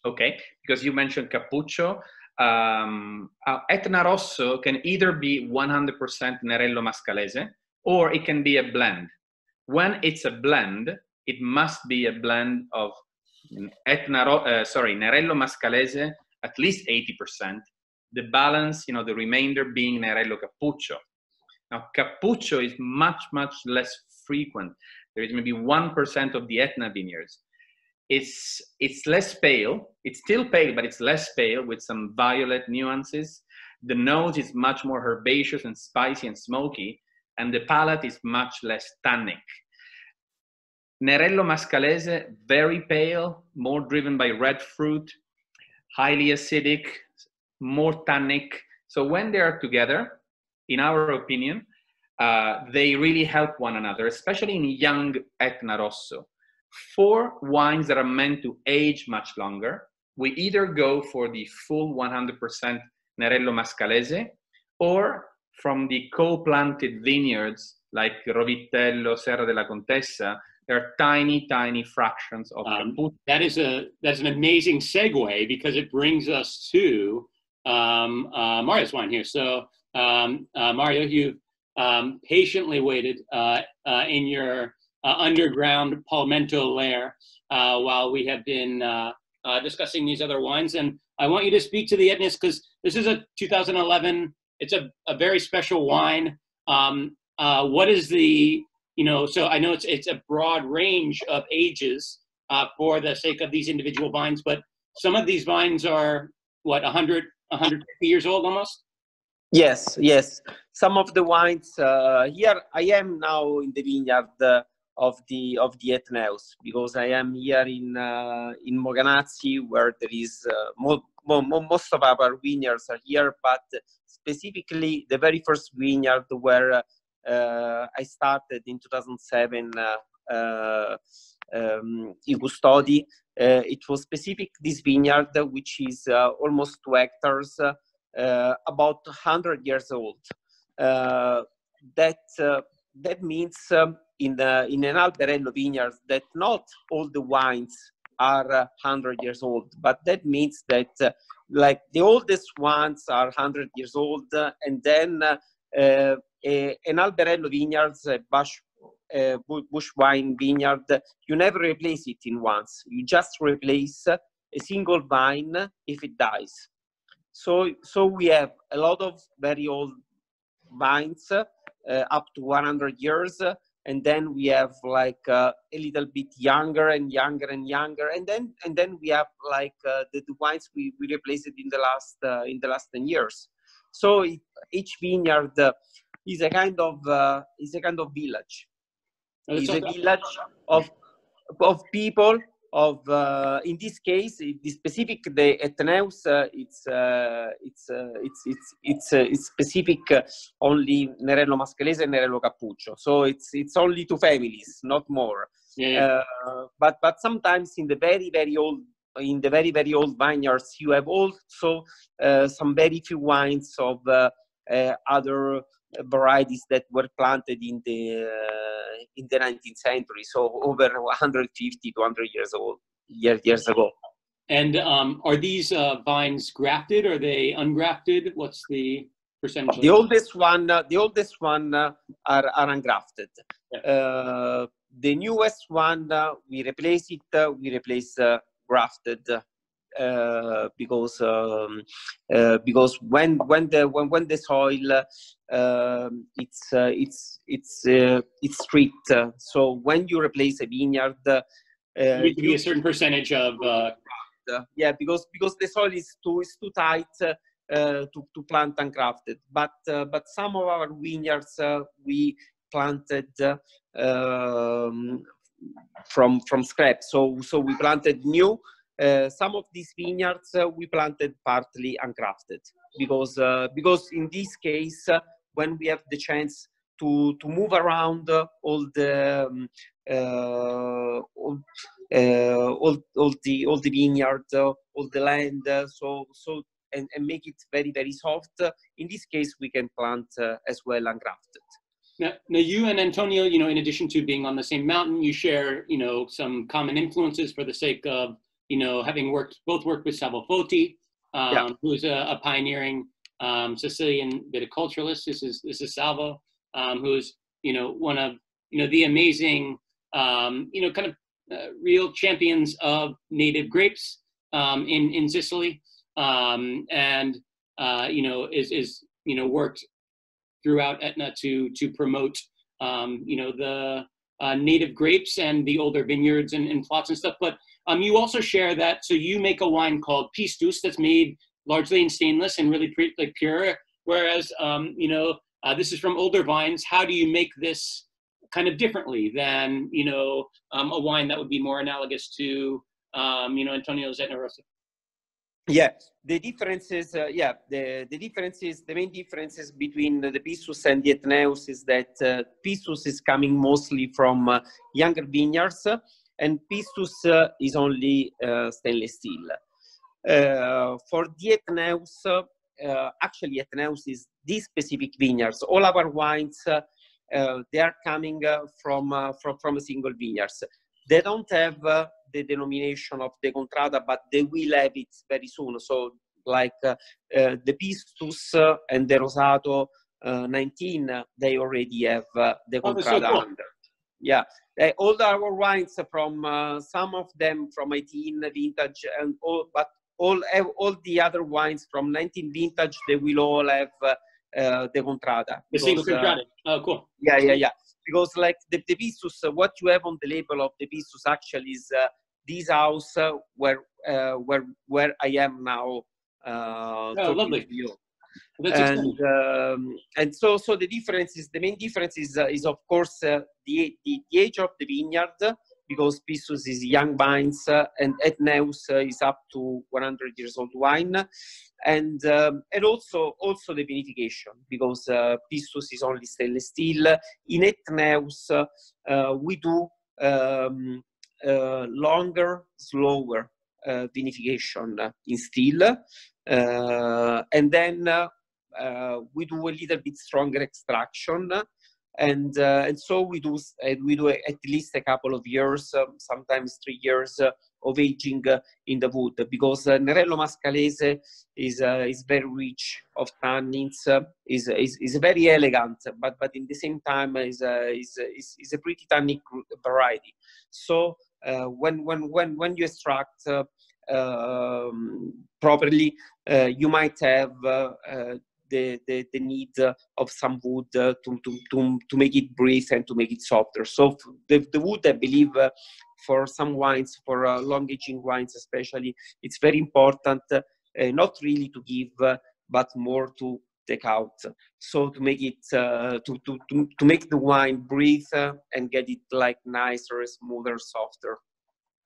Okay, because you mentioned Cappuccio. Um, uh, Etna Rosso can either be 100% Nerello Mascalese or it can be a blend. When it's a blend, it must be a blend of Etna, uh, sorry, Nerello Mascalese, at least 80%, the balance, you know, the remainder being Nerello Cappuccio. Now, Cappuccio is much, much less frequent. There is maybe 1% of the Etna vineyards. It's, it's less pale. It's still pale, but it's less pale with some violet nuances. The nose is much more herbaceous and spicy and smoky, and the palate is much less tannic. Nerello Mascalese, very pale, more driven by red fruit, highly acidic, more tannic. So when they are together, in our opinion, uh, they really help one another, especially in young Etna Rosso. For wines that are meant to age much longer, we either go for the full 100% Nerello Mascalese or from the co-planted vineyards like Rovitello, Serra della Contessa, there are tiny, tiny fractions of um, that is a that's an amazing segue because it brings us to um, uh, Mario's wine here. So um, uh, Mario, you've um, patiently waited uh, uh in your uh, underground palmento lair uh, while we have been discussing these other wines, and I want you to speak to the Etnas because this is a 2011. It's a, a very special wine. Um, what is the you know, so I know it's it's a broad range of ages for the sake of these individual vines, but some of these vines are what 100 150 years old almost. Yes, yes. Some of the wines uh, here. I am now in the vineyard uh, of the of the Aetneus because I am here in uh, in Moganazzi where there is uh, mo- mo- most of our vineyards are here, but specifically the very first vineyard where uh, uh, I started in 2007 uh, uh, um, in Custodi. it was specific this vineyard, which is almost two hectares, about 100 years old. that that means um, in the in an Alberello vineyard that not all the wines are uh, 100 years old but that means that uh, like the oldest ones are 100 years old uh, and then an alberello vineyards, a uh, bush wine vineyard, you never replace it in once. You just replace a single vine if it dies. So, so we have a lot of very old vines, uh, up to 100 years, and then we have like uh, a little bit younger and younger and younger, and then and then we have like uh, the, the, wines we, we replaced in the last uh, in the last 10 years. So each vineyard is a kind of uh, is a kind of village. It's a village of of people of uh, in this case the specific the Aetneus uh, it's uh, it's uh, it's it's it's uh, it's specific uh, only Nerello Mascalese and Nerello Cappuccio. So it's it's only two families not more. Yeah, yeah. but but sometimes in the very very old in the very very old vineyards you have also some very few wines of other varieties that were planted in the uh, in the 19th century, so over 150 to 100 years old years years ago. And um, are these uh, vines grafted? Are they ungrafted? What's the percentage? The oldest one, uh, the oldest one uh, are, are ungrafted. Yeah. Uh, the newest one, uh, we replace it. we replace grafted uh, because um, uh, because when when the when, when the soil uh, it's it's it's it's strict. so when you replace a vineyard, uh, it be a certain percentage of. yeah, because because the soil is too is too tight. Uh, to, to plant ungrafted. But uh, but some of our vineyards uh, we planted um, from from scratch. So so we planted new uh, some of these vineyards uh, we planted partly ungrafted because uh, because in this case uh, when we have the chance to to move around all the um, all, all, all, the all the vineyard all the land so so and, and make it very very soft. In this case, we can plant uh, as well ungrafted. Now, now, you and Antonio, you know, in addition to being on the same mountain, you share, you know, some common influences for the sake of, you know, having worked both worked with Salvo Foti, um, yeah. who's a, a pioneering um, Sicilian viticulturalist. This is this is Salvo, um, who's you know one of you know the amazing um, you know kind of uh, real champions of native grapes um, in in Sicily, um, and uh, you know is is you know worked throughout Etna to to promote um, you know the uh, native grapes and the older vineyards and, and plots and stuff. But um, you also share that so you make a wine called Pistus that's made largely in stainless and really pre- like pure. Whereas um, you know uh, this is from older vines. How do you make this kind of differently than you know um, a wine that would be more analogous to um, you know Antonio's Etna Rosso? Yeah, the differences, uh, yeah, the, the differences, the main differences between the Pistus and the Aetneus is that uh, Pistus is coming mostly from uh, younger vineyards and Pistus uh, is only uh, stainless steel. Uh, for the Aetneus, actually Aetneus is these specific vineyards. All our wines, they are coming from, from, from a single vineyards. They don't have the denomination of the Contrada, but they will have it very soon. So like uh, uh, the Pistus uh, and the Rosato 19, they already have the Contrada oh, so under. Yeah, all our wines from some of them from 18 vintage and all, but all all the other wines from 19 vintage, they will all have uh, the Contrada. The single Contrada. Uh, oh, cool. Yeah, yeah, yeah. Because like the, the Pistus, uh, what you have on the label of the Pistus actually is this house uh, where uh, where where I am now. Uh, oh, lovely. And um, and so so the difference is the main difference is uh, is of course uh, the, the, the age of the vineyard because Pistus is young vines uh, and Aetneus is up to 100 years old wine. And um, and also also the vinification because Pistus is only stainless steel. In Aetneus we do um, uh, longer, slower uh, vinification in still. Uh, and then we do a little bit stronger extraction and uh, and so we do uh, we do at least a couple of years, um, sometimes three years uh, of aging in the wood because Nerello Mascalese is is very rich of tannins, is, is is very elegant, but but in the same time is is is, is a pretty tannic variety. So uh, when when when when you extract uh, um, properly, uh, you might have the, the, the, need of some wood to, to, to, to make it breathe and to make it softer. So the, the wood, I believe, for some wines, for uh, long aging wines especially, it's very important uh, not really to give, but more to take out. So to make it uh, to, to, to to make the wine breathe uh, and get it like nicer, smoother, softer.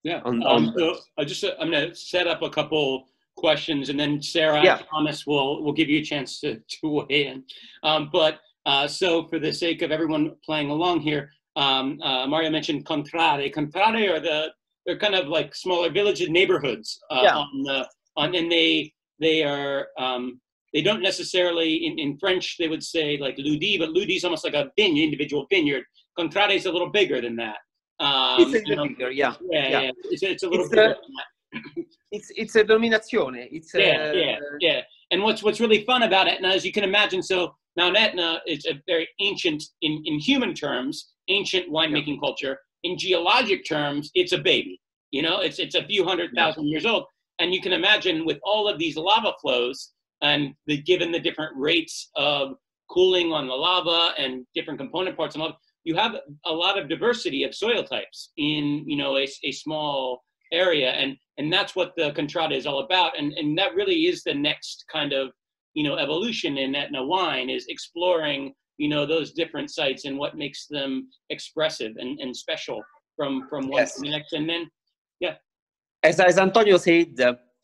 Yeah. On, um, so I just uh, I'm gonna set up a couple questions and then Sarah yeah. Thomas will will give you a chance to to weigh in. Um, but uh, so for the sake of everyone playing along here, um, uh, Mario mentioned Contrade. Contrade are the they're kind of like smaller villages, neighborhoods uh, yeah. on the on and they they are um, they don't necessarily in, in French they would say like lieu-dit, but lieu-dit is almost like a vineyard, individual vineyard. Contrade is a little bigger than that. Um, it's a little know, bigger, yeah. Yeah, yeah. yeah. It's, it's, a little it's bigger. A, [clears throat] it's it's a dominazione. It's yeah, a, yeah, yeah. And what's what's really fun about Etna, as you can imagine, so Mount Etna is a very ancient in in human terms, ancient winemaking yeah. culture. In geologic terms, it's a baby. You know, it's it's a few hundred thousand years old, and you can imagine with all of these lava flows and the, given the different rates of cooling on the lava and different component parts and all, you have a lot of diversity of soil types in you know a, a small area. And and that's what the contrada is all about. And and that really is the next kind of you know evolution in etna wine is exploring you know those different sites and what makes them expressive and, and special from from one yes. to the next. And then yeah. As, as antonio said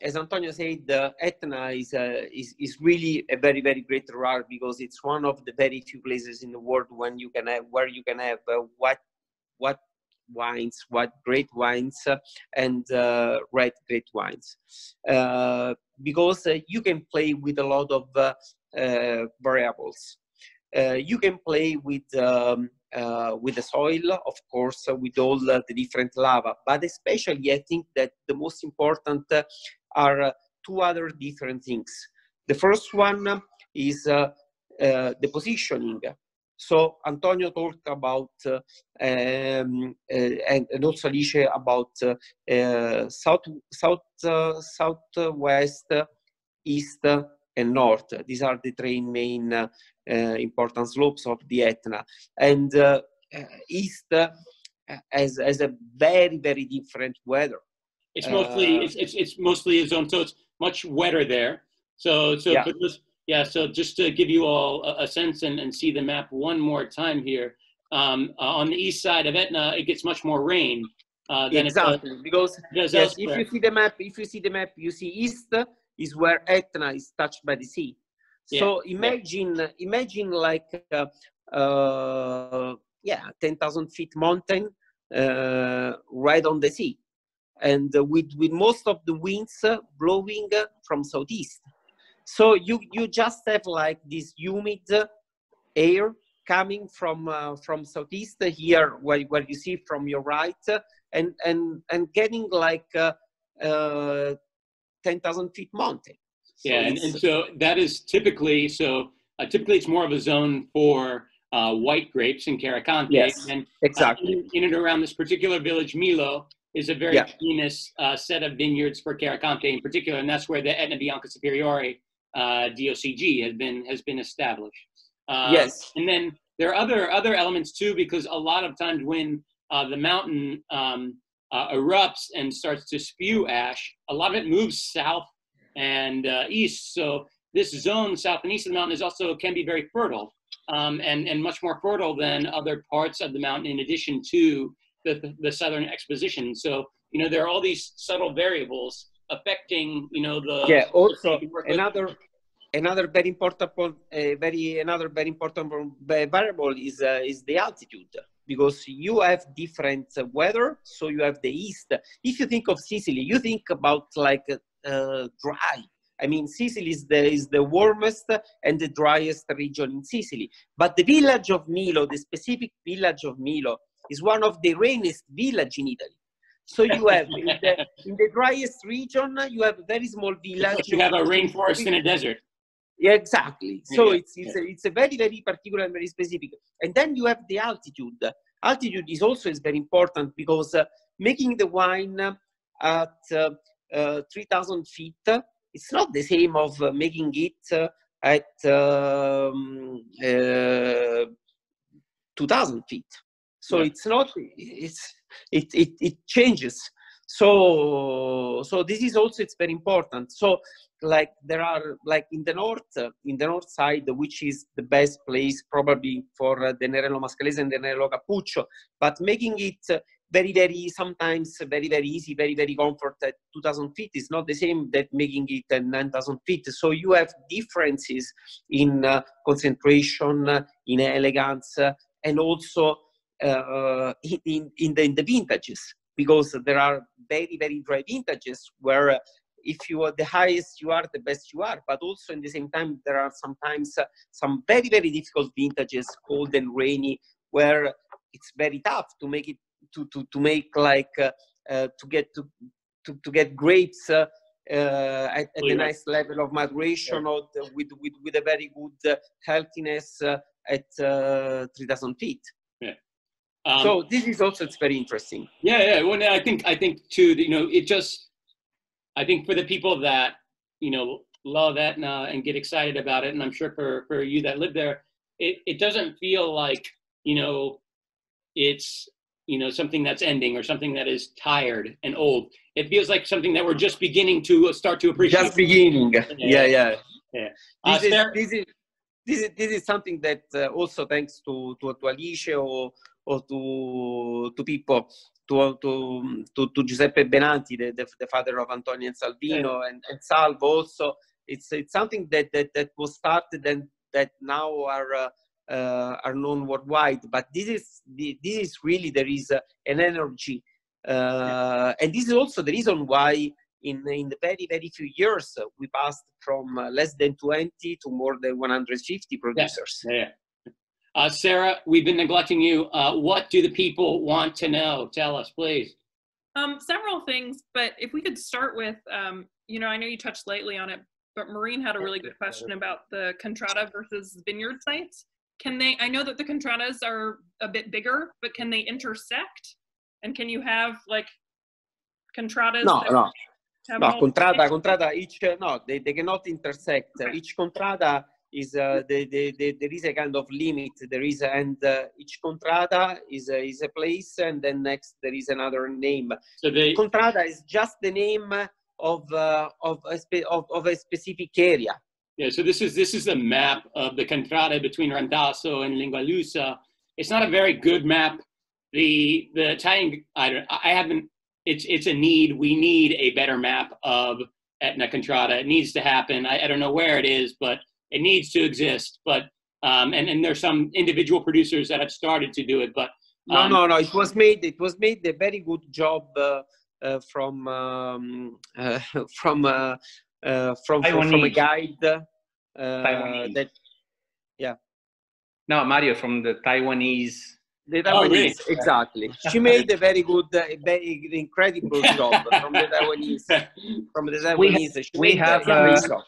as Antonio said, uh, Etna is, uh, is, is really a very, very great terroir because it's one of the very few places in the world when you can have, where you can have uh, what, what wines, what great wines, uh, and uh, red great wines, uh, because uh, you can play with a lot of uh, uh, variables. you can play with um, with the soil, of course, with all the different lava, but especially I think that the most important are two other different things. The first one is the positioning so Antonio talked about uh, um, uh, and, and, also Alice about uh, uh south, south, uh, southwest, east, and north. These are the three main uh, important slopes of the Etna. And east has, has a very, very different weather. It's mostly it's, it's it's mostly a zone, so it's much wetter there. So so yeah. Yeah, so just to give you all a, a sense and, and see the map one more time here, um, uh, on the east side of Etna, it gets much more rain. Uh, than exactly, it does, because yes, if you see the map, if you see the map, you see east is where Etna is touched by the sea. Yeah. So imagine, yeah. imagine like, uh, uh, yeah, 10,000 feet mountain uh, right on the sea. And with, with most of the winds blowing from southeast. So you you just have like this humid air coming from uh, from southeast here, where where you see from your right, and and and getting like uh, uh, ten thousand feet mountain. So yeah, and, and so that is typically so. Uh, typically, it's more of a zone for uh, white grapes in Carricante. Yes, and exactly. Uh, in, in, and around this particular village, Milo is a very yeah. famous uh, set of vineyards for Carricante in particular, and that's where the Etna Bianco Superiore uh, DOCG has been has been established. Uh, yes, and then there are other other elements too, because a lot of times when uh, the mountain um, uh, erupts and starts to spew ash, a lot of it moves south and uh, east. So this zone, south and east of the mountain, is also can be very fertile um, and and much more fertile than other parts of the mountain. In addition to the, the southern exposition, so you know there are all these subtle variables affecting you know the yeah also another another very important uh, very another very important variable is uh, is the altitude because you have different weather so you have the east. If you think of sicily you think about like uh, dry. I mean, Sicily is the, is the warmest and the driest region in Sicily. But the village of Milo, the specific village of Milo, is one of the rainiest villages in Italy. So you have in the, in the driest region, you have a very small village. You have a rainforest in a desert. Yeah, exactly. So yeah, it's it's, yeah. a, it's a very very particular and very specific. And then you have the altitude. Altitude is also is very important because uh, making the wine at uh, uh, 3,000 feet, it's not the same of uh, making it uh, at um, uh, 2,000 feet. So yeah. it's not it's it, it, it changes. So so this is also it's very important. So like there are like in the north in the north side which is the best place probably for uh, the nerello mascalese and the nerello cappuccio but making it very very sometimes very very easy very very comfort at 2000 feet is not the same that making it at 9000 feet. So you have differences in uh, concentration in elegance and also uh, in, in, the, in the vintages because there are very, very dry vintages where uh, if you are the highest you are, the best you are. But also in the same time, there are sometimes uh, some very, very difficult vintages, cold and rainy, where it's very tough to make it to to, to make like uh, uh, to get to, to to get grapes. Uh, uh, at, at a nice level of maturation yeah. the, with, with, with a very good healthiness at 3000 feet. Um, so this is also it's very interesting. Yeah, yeah. Well, I think I think too. You know, it just I think for the people that you know love Etna and get excited about it, and I'm sure for for you that live there, it it doesn't feel like you know it's you know something that's ending or something that is tired and old. It feels like something that we're just beginning to start to appreciate. Just beginning. Yeah, yeah. Yeah. Uh, this, is, this is this is this is something that uh, also thanks to to, to Alice or or to to Pippo, to to to, to Giuseppe Benanti, the, the, the, father of Antonio and Salvino, yeah. and, and Salvo also. It's it's something that, that that was started and that now are uh, uh, are known worldwide. But this is this is really there is uh, an energy, uh, and this is also the reason why in in the very very few years uh, we passed from uh, less than 20 to more than 150 producers. Yeah. Uh, Sarah, we've been neglecting you. Uh, what do the people want to know? Tell us, please. Um, several things, but if we could start with, um, you know, I know you touched lightly on it, but Maureen had a really good question about the contrada versus vineyard sites. Can they? I know that the contradas are a bit bigger, but can they intersect? And can you have like contradas? No, no. No, contrada, contrada, each, no, they, they cannot intersect. Each contrada is, uh, the, the, the, there is a kind of limit. There is, and uh, each contrada is a, is a place, and then next there is another name. So the Contrada is just the name of, uh, of, a spe- of, of a specific area. yeah. So this is this is the map of the contrada between Randazzo and Linguaglossa. It's not a very good map. The the Italian, I don't, I haven't. It's it's a need. We need a better map of Etna Contrada. It needs to happen. I, I don't know where it is, but it needs to exist. But um, and and there's some individual producers that have started to do it, but No, um, no, no. It was made. It was made a very good job uh, uh, from um, uh, [laughs] from uh, uh, from from, from a guide uh, Taiwanese. that yeah. No, Mario from the Taiwanese. the Oh, really? Taiwanese exactly. [laughs] She made a very good, uh, a very incredible job from the Taiwanese. [laughs] From the We- Taiwanese, she we made have, great uh, job.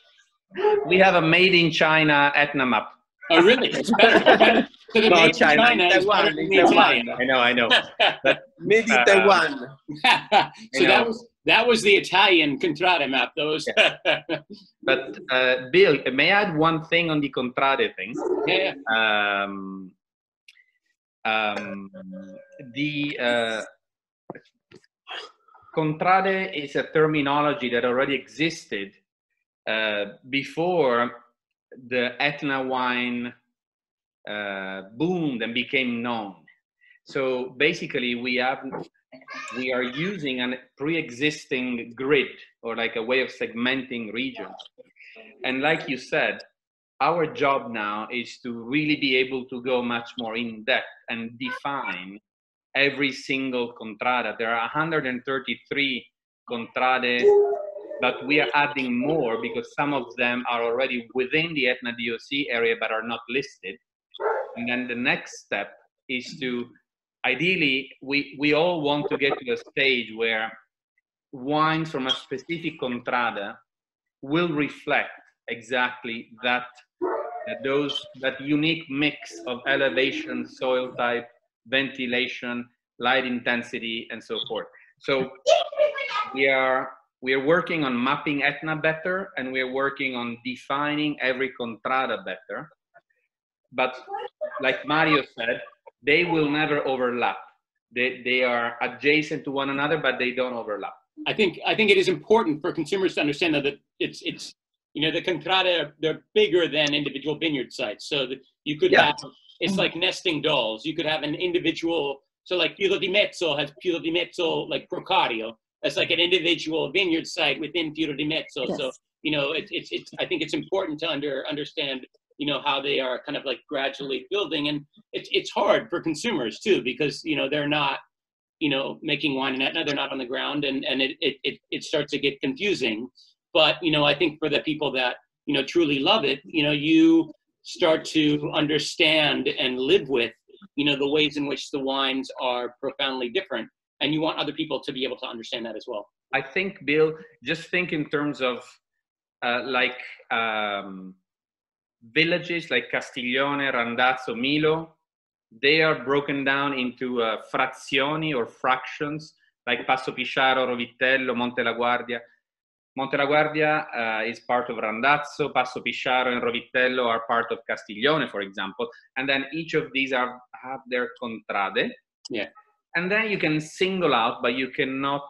We have a made in China Etna map. oh really? It's better, better. So No, China, China Taiwan, Taiwan. I know, I know. [laughs] Made in uh, Taiwan. [laughs] so that was that was the Italian contrade map. Those. [laughs] But uh, Bill, may I add one thing on the contrade thing? yeah. um, um, the uh, contrade is a terminology that already existed before the Etna wine uh, boomed and became known. So basically, we have we are using a pre-existing grid or like a way of segmenting regions. And like you said, our job now is to really be able to go much more in depth and define every single contrada. There are 133 contrade, but we are adding more because some of them are already within the Etna DOC area but are not listed. And then the next step is to ideally, we, we all want to get to a stage where wines from a specific contrada will reflect exactly that that those that unique mix of elevation soil type ventilation light intensity and so forth so we are we are working on mapping etna better and we are working on defining every contrada better but like mario said they will never overlap they, they are adjacent to one another but they don't overlap I think I think it is important for consumers to understand that it's it's you know the contrada they're bigger than individual vineyard sites. So that you could Yeah. have it's like nesting dolls. You could have an individual. So like Feudo di Mezzo has Feudo di Mezzo like Porcaria. That's like an individual vineyard site within Feudo di Mezzo. So you know it's it's it's I think it's important to under understand you know how they are kind of like gradually building. And it's it's hard for consumers too because you know they're not you know making wine in Etna they're not on the ground and and it it it, it starts to get confusing. But you know I think for the people that you know truly love it you know you start to understand and live with you know the ways in which the wines are profoundly different and you want other people to be able to understand that as well I think, Bill, just think in terms of uh, like um, villages like Castiglione, Randazzo, Milo. They are broken down into uh, frazioni or fractions, like Passo Pisciaro, Rovitello, Monte La Guardia. Monte La Guardia uh, is part of Randazzo, Passo Pisciaro and Rovitello are part of Castiglione, for example. And then each of these are have their contrade. Yeah. And then you can single out, but you cannot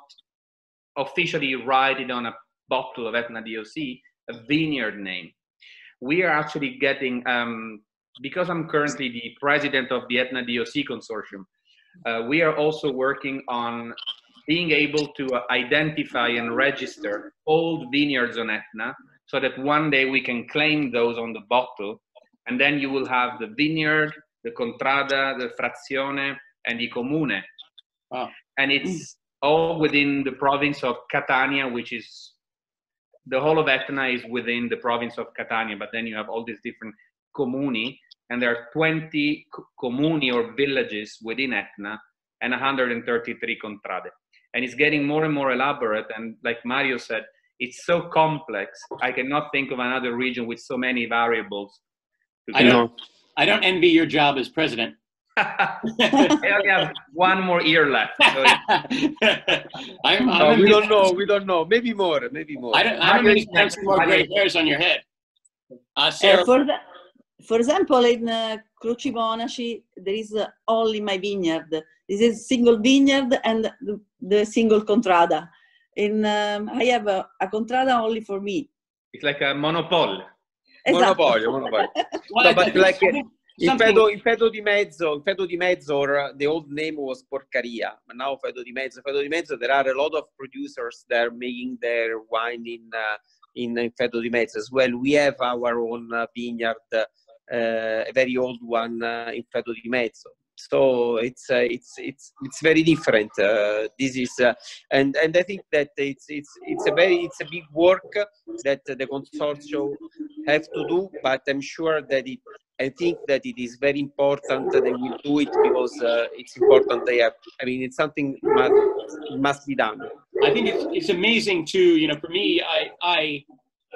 officially write it on a bottle of Etna DOC, a vineyard name. We are actually getting, um, because I'm currently the president of the Etna DOC consortium, uh, we are also working on being able to uh, identify and register old vineyards on Etna so that one day we can claim those on the bottle And then you will have the vineyard, the contrada, the frazione, and the comune. Wow. And it's hmm. all within the province of Catania, which is the whole of Etna is within the province of Catania, but then you have all these different comuni, and there are 20 comuni or villages within Etna and 133 contrade. And it's getting more and more elaborate. And like Mario said, it's so complex. I cannot think of another region with so many variables. I don't- I don't envy your job as president. I only have one more year left. So [laughs] I'm, No, I'm we don't know. We don't know. Maybe more. Maybe more. I don't, I'm Mario amazed is have next. more gray hairs on your head. Uh, Uh, Sarah, for, the, for example, in uh, Croci Monaci, there is uh, only my vineyard. This is single vineyard and the, the single contrada. In um, I have a, a contrada only for me. it's like a monopole. Esatto. Monopolio, monopolio. well, [laughs] No, I but think like, [laughs] something- feto, il Feudo di Mezzo, il Feudo di Mezzo, or the old name was Porcaria, but now Feudo di Mezzo. Feudo di Mezzo, there are a lot of producers that are making their wine in uh, in, in Feudo di Mezzo as well. We have our own uh, vineyard, uh, a very old one uh, in Feudo di Mezzo. So it's uh, it's it's it's very different. Uh, this is uh, and and I think that it's it's it's a very it's a big work that the consortium have to do, but I'm sure that it I think that it is very important that they will do it because uh, it's important they have. I mean, it's something must, must be done. I think it's, it's amazing too. You know, for me, I, I,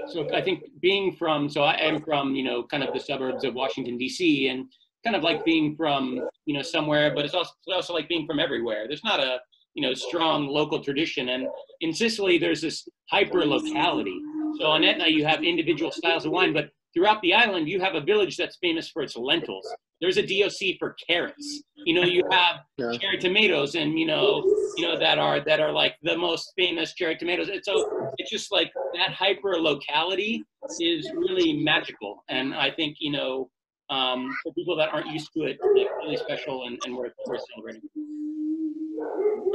so I think being from, so I am from, you know, kind of the suburbs of Washington D.C. and kind of like being from, you know, somewhere, but it's also, it's also like being from everywhere. There's not a, you know, strong local tradition. And in Sicily, there's this hyper locality. So on Etna, you have individual styles of wine, but throughout the island, you have a village that's famous for its lentils. There's a DOC for carrots. You know, you have Yeah. cherry tomatoes, and you know, you know that are that are like the most famous cherry tomatoes. And so it's just like that hyper locality is really magical, and I think you know um, for people that aren't used to it, it's really special and, and worth worth celebrating.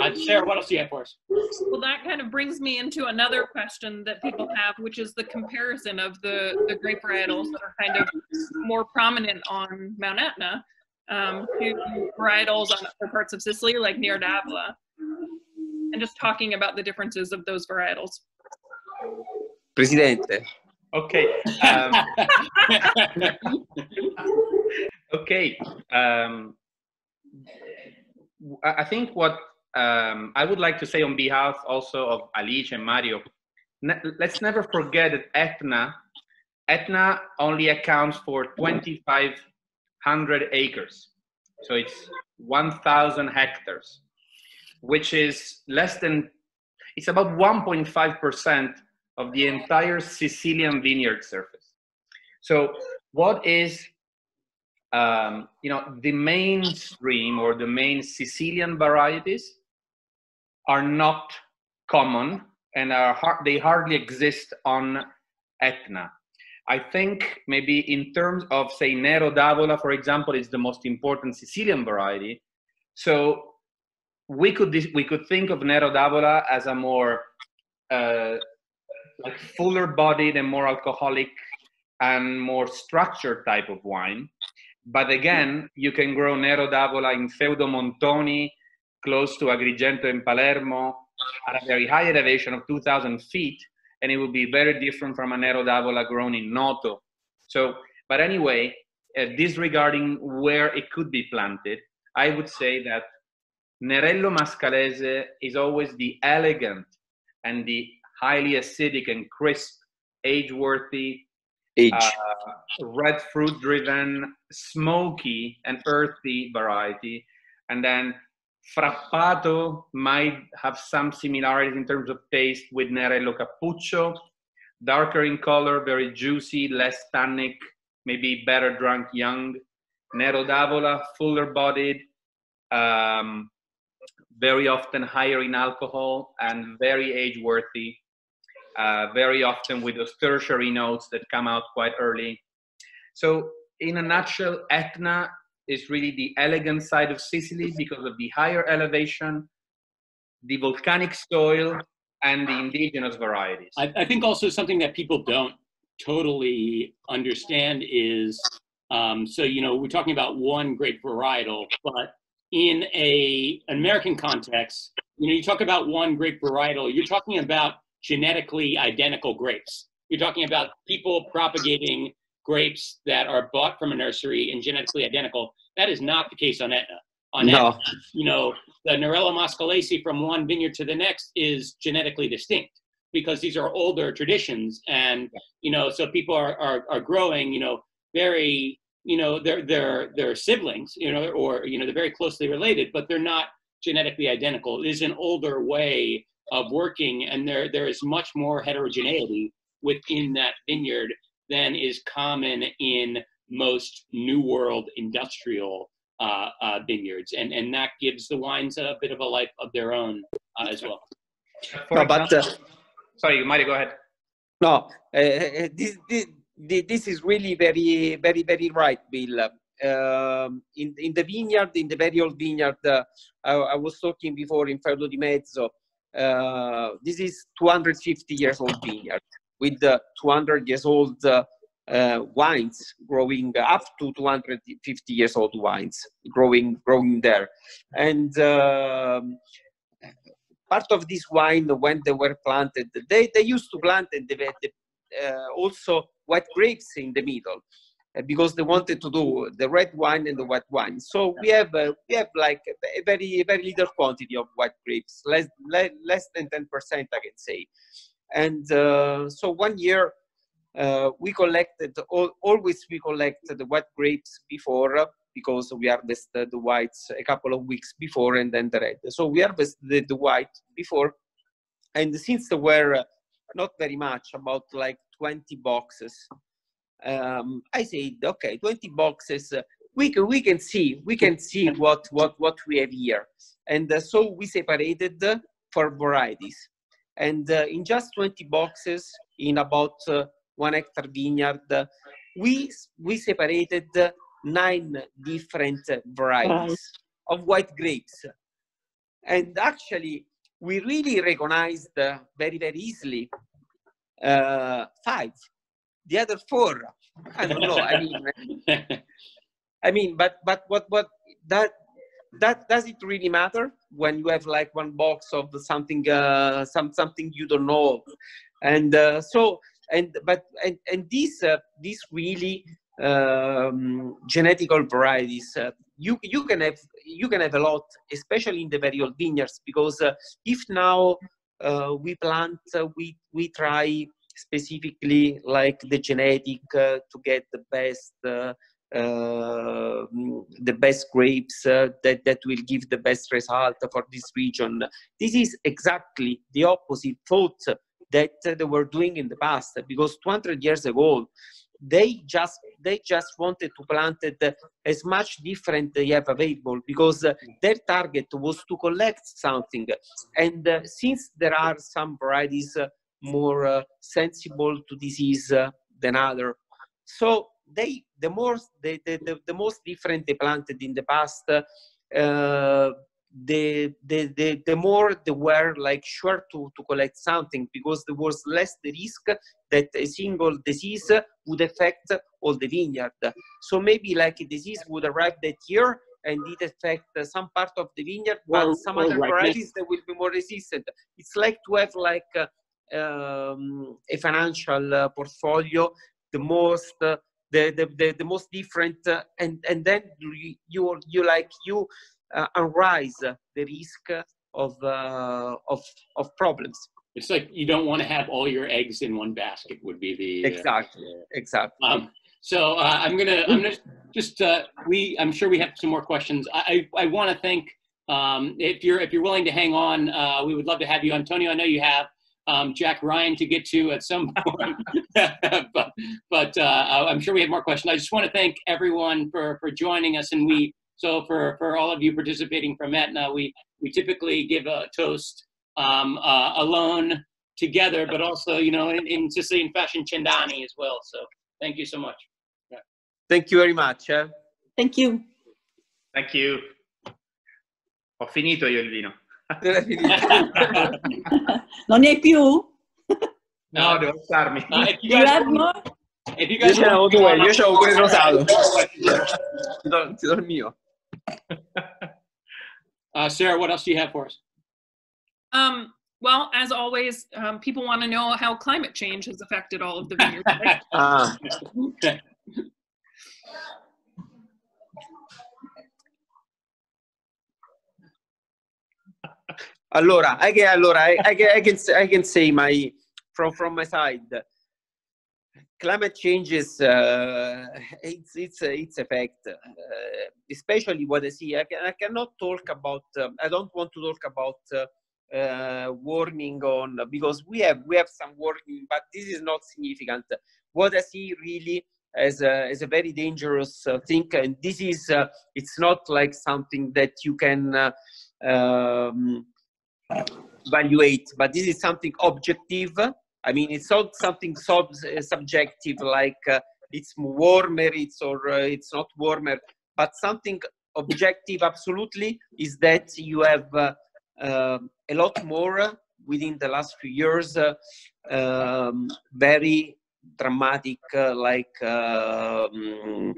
Uh, Sarah, what else do you have for us? Well, that kind of brings me into another question that people have, which is the comparison of the, the grape varietals that are kind of more prominent on Mount Etna um, to varietals on other parts of Sicily, like Nero d'Avola, and just talking about the differences of those varietals. Presidente. Okay. Um, [laughs] okay. Um, I I think what um, I would like to say on behalf also of Alice and Mario, ne- let's never forget that Etna, Etna only accounts for 2,500 acres. So it's 1,000 hectares, which is less than, it's about 1.5% of the entire Sicilian vineyard surface. So what is um, you know the mainstream or the main Sicilian varieties are not common and are har- they hardly exist on Etna. I think maybe in terms of say Nero d'Avola, for example, is the most important Sicilian variety. So we could we could think of Nero d'Avola as a more uh, like fuller bodied and more alcoholic and more structured type of wine. But again, you can grow Nero d'Avola in Feudo Montoni, close to Agrigento in Palermo, at a very high elevation of 2,000 feet, and it will be very different from a Nero d'Avola grown in Noto. So, but anyway, uh, disregarding where it could be planted, I would say that Nerello Mascalese is always the elegant and the highly acidic and crisp, age-worthy, Age. uh, red fruit driven, smoky and earthy variety. And then Frappato might have some similarities in terms of taste with Nerello Cappuccio, darker in color, very juicy, less tannic, maybe better drunk young. Nero d'Avola, fuller bodied, um, very often higher in alcohol and very age worthy uh, very often with those tertiary notes that come out quite early. So, in a nutshell, Etna is really the elegant side of Sicily because of the higher elevation, the volcanic soil, and the indigenous varieties. I, I think also something that people don't totally understand is Um, so, you know, we're talking about one grape varietal, but in a American context, you know, you talk about one grape varietal, you're talking about genetically identical grapes. You're talking about people propagating grapes that are bought from a nursery and genetically identical. That is not the case on Etna. On No. Etna, you know, the Nerello Mascalese from one vineyard to the next is genetically distinct because these are older traditions and you know so people are, are, are growing you know very you know they're they're they're siblings you know or you know they're very closely related but they're not genetically identical it is an older way of working and there there is much more heterogeneity within that vineyard than is common in most new world industrial uh, uh, vineyards and and that gives the wines a bit of a life of their own uh, as well For No, but example- uh, sorry, Mario, go ahead. No, uh, this, this, this is really very, very, very right, Bill. Um, in, in the vineyard, in the very old vineyard, uh, I, I was talking before in Feudo di Mezzo, uh, this is 250 years old vineyard with uh, 200 years old uh, uh, wines growing up to 250 years old wines growing growing there. And um, part of this wine when they were planted they, they used to plant and they, they, uh, also white grapes in the middle uh, because they wanted to do the red wine and the white wine. So we have uh, we have like a very very little quantity of white grapes less less, less than 10% i can say and uh, so one year uh, we collected al- always we collect the white grapes before because we harvested the whites a couple of weeks before and then the red. So we harvested the, white before and since there were uh, not very much about like 20 boxes um, i said okay 20 boxes uh, we can we can see we can see what what what we have here. And uh, so we separated for varieties and uh, in just 20 boxes in about uh, one hectare vineyard uh, we we separated uh, nine different uh, varieties of white grapes. And actually we really recognized uh, very very easily uh, five. The other four i don't know i mean [laughs] I mean, but but what what that that does it really matter when you have like one box of something uh, some something you don't know, and uh, so and but and and these uh, these really um, genetical varieties uh, you you can have you can have a lot, especially in the very old vineyards, because uh, if now uh, we plant uh, we we try specifically like the genetic uh, to get the best. The best grapes uh, that, that will give the best result for this region. This is exactly the opposite thought that uh, they were doing in the past because 200 years ago they just they just wanted to plant it as much different they have available because their target was to collect something and uh, since there are some varieties uh, more uh, sensible to disease than other so they the more the, the, the, the most different they planted in the past uh, the, the the the more they were like sure to to collect something because there was less the risk that a single disease would affect all the vineyard so maybe like a disease would arrive that year and it affect uh, some part of the vineyard but Or- some or other ripeness. varieties that will be more resistant it's like to have like uh, um, a financial uh, portfolio the most uh, the, the, the, the most different uh, and and then you you, you like you uh, arise the risk of uh, of of problems It's like you don't want to have all your eggs in one basket. Would be the uh, exactly exactly Um, so uh, I'm gonna I'm gonna just uh, we I'm sure we have some more questions. I I, I want to thank um, if you're if you're willing to hang on, uh, we would love to have you, Antonio. I know you have um, Jack Ryan to get to at some [laughs] point, [laughs] but but uh, I'm sure we have more questions. I just want to thank everyone for for joining us, and we so for for all of you participating from Etna, we we typically give a toast um, uh, alone together, but also you know in, in Sicilian fashion, cent'anni as well. So thank you so much. thank you very much eh? Thank you. Thank you. Ho finito io il vino. Non ne hai più? No, devo alzarmi. Uh, if you Do you guys have wanna- more? If you Io guys ce n'avevo want- due, io c'avevo pure il rosato. Ti do, ti do il mio. Uh, Sarah, what else do you have for us? Um, well, as always, um, people want to know how climate change has affected all of the vineyards. right? Ah, allora, I can, allora, I, I can, I can, say, my from from my side. Climate change is uh, it's it's it's effect, uh, especially what I see. I, can, I cannot talk about. Um, I don't want to talk about uh, uh, warming on because we have we have some warning, but this is not significant. What I see really as a, as a very dangerous uh, thing, and this is uh, it's not like something that you can. Uh, um, evaluate, but this is something objective. I mean, it's not something sub- uh, subjective like uh, it's warmer, it's or uh, it's not warmer, but something objective. Absolutely, is that you have uh, uh, a lot more within the last few years, uh, um, very dramatic, uh, like um,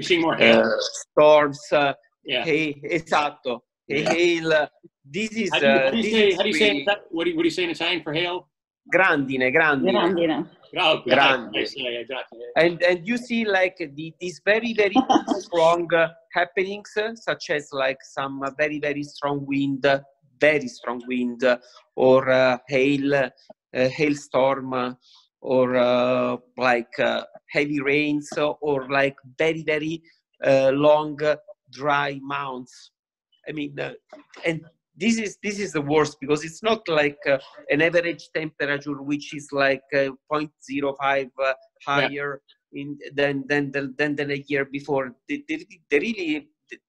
storms. Uh, yeah. Hey, esatto. Hey, hail. uh, This is How do you, uh, how do you say? How do you say? in really- What do you, what do you say in Italian for hail? grandine, grandine. Grandine. Oh, Grande. nice. Yeah, yeah, exactly. And and you see like the, these very very [laughs] strong uh, happenings, uh, such as like some uh, very very strong wind, uh, very strong wind, uh, or uh, hail, uh, hailstorm, uh, or uh, like uh, heavy rains, uh, or like very very uh, long uh, dry months. I mean, uh, and this is this is the worst because it's not like uh, an average temperature which is like uh, 0.05 uh, higher in than than than than, a year before. They, they, they really,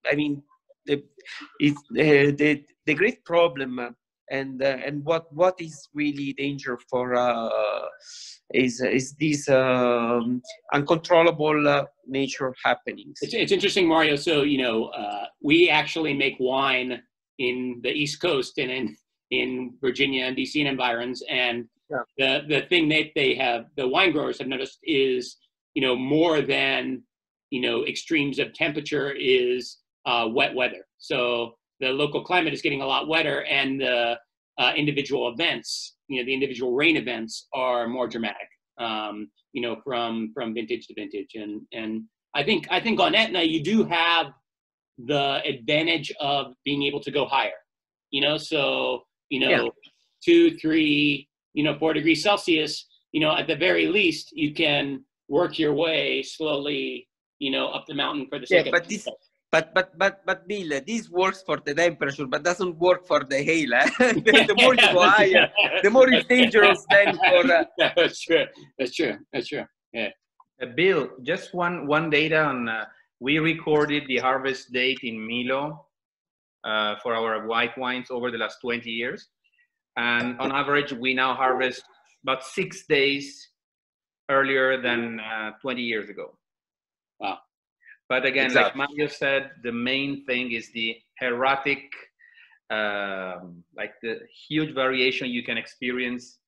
I mean, the it's uh, the the great problem. Uh, and uh, and what what is really danger for uh, is is these um, uncontrollable uh, nature happenings. It's, it's interesting, Mario. So you know, uh, we actually make wine in the East Coast and in in Virginia and DC and environs, and Yeah. the the thing that they have, the wine growers have noticed is, you know, more than you know extremes of temperature is uh, wet weather. So the local climate is getting a lot wetter, and the uh, individual events, you know, the individual rain events are more dramatic. Um, you know, from from vintage to vintage, and and I think I think on Etna you do have the advantage of being able to go higher. You know, so you know, Yeah. two, three, you know, four degrees Celsius. You know, at the very least, you can work your way slowly. You know, up the mountain for the Yeah, sake but of. this- But but but but Bill, this works for the temperature, but doesn't work for the hail. Eh? [laughs] the, the more you go [laughs] higher, the more it's dangerous then [laughs] for. Uh, Yeah, that's true. That's true. That's true. Yeah. Uh, Bill, just one one data on. Uh, we recorded the harvest date in Milo uh, for our white wines over the last 20 years, and on average, we now harvest about six days earlier than uh, 20 years ago. Wow. But again, Exactly. like Mario said, the main thing is the erratic, um, like the huge variation you can experience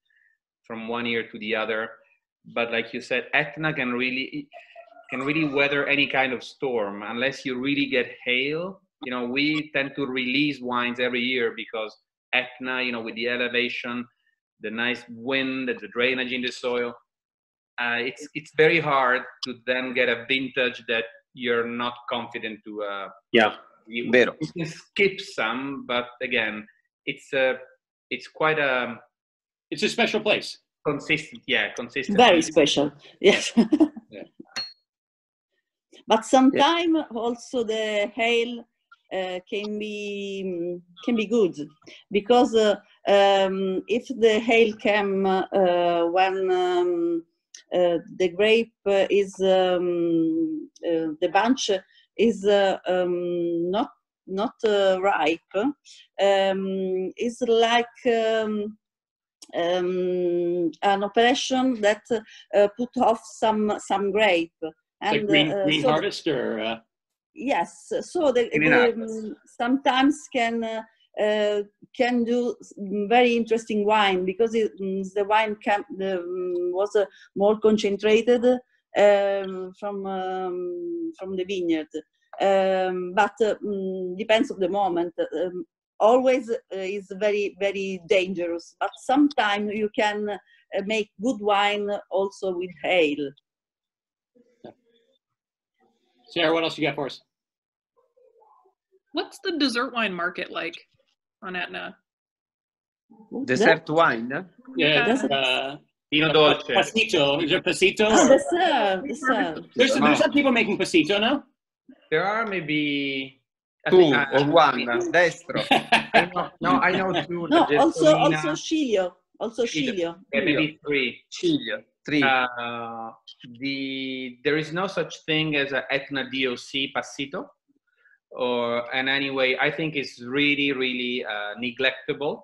from one year to the other. But like you said, Etna can really can really weather any kind of storm unless you really get hail. You know, we tend to release wines every year because Etna, you know, with the elevation, the nice wind, the drainage in the soil, uh, it's it's very hard to then get a vintage that you're not confident to. Uh, yeah, you, vero. you can skip some, but again, it's a it's quite a It's a special place. consistent. Yeah, consistent. Very special. [laughs] Yes. Yeah. But sometimes also the hail uh, can be can be good because uh, um, if the hail came uh, when um, the grape uh, is um, uh, the bunch is uh, um, not not uh, ripe, um, it's like um, um, an operation that uh, put off some some grape. Like green, uh, green so- harvest or uh, Yes, so the, the, um, sometimes can uh, can do very interesting wine because it, mm, the wine can, the, um, was uh, more concentrated um, from um, from the vineyard. Um, but uh, mm, depends of the moment. Um, always uh, is very very dangerous. But sometimes you can uh, make good wine also with ale. Sarah, what else you got for us? What's the dessert wine market like on Etna? Dessert wine. Yeah, Dessert. uh, Vino dolce. passito. Is there passito? Ah, or- dessert, dessert. There's, there's some people making passito now. There are maybe I Two think, uh, or one. Destro. [laughs] I know, no, I know two. No, also also Chilio, also Chilio. Chilio. yeah, maybe three. Chile. Three. Uh, the there is no such thing as a Etna DOC Passito, or and anyway, I think it's really really uh, neglectable.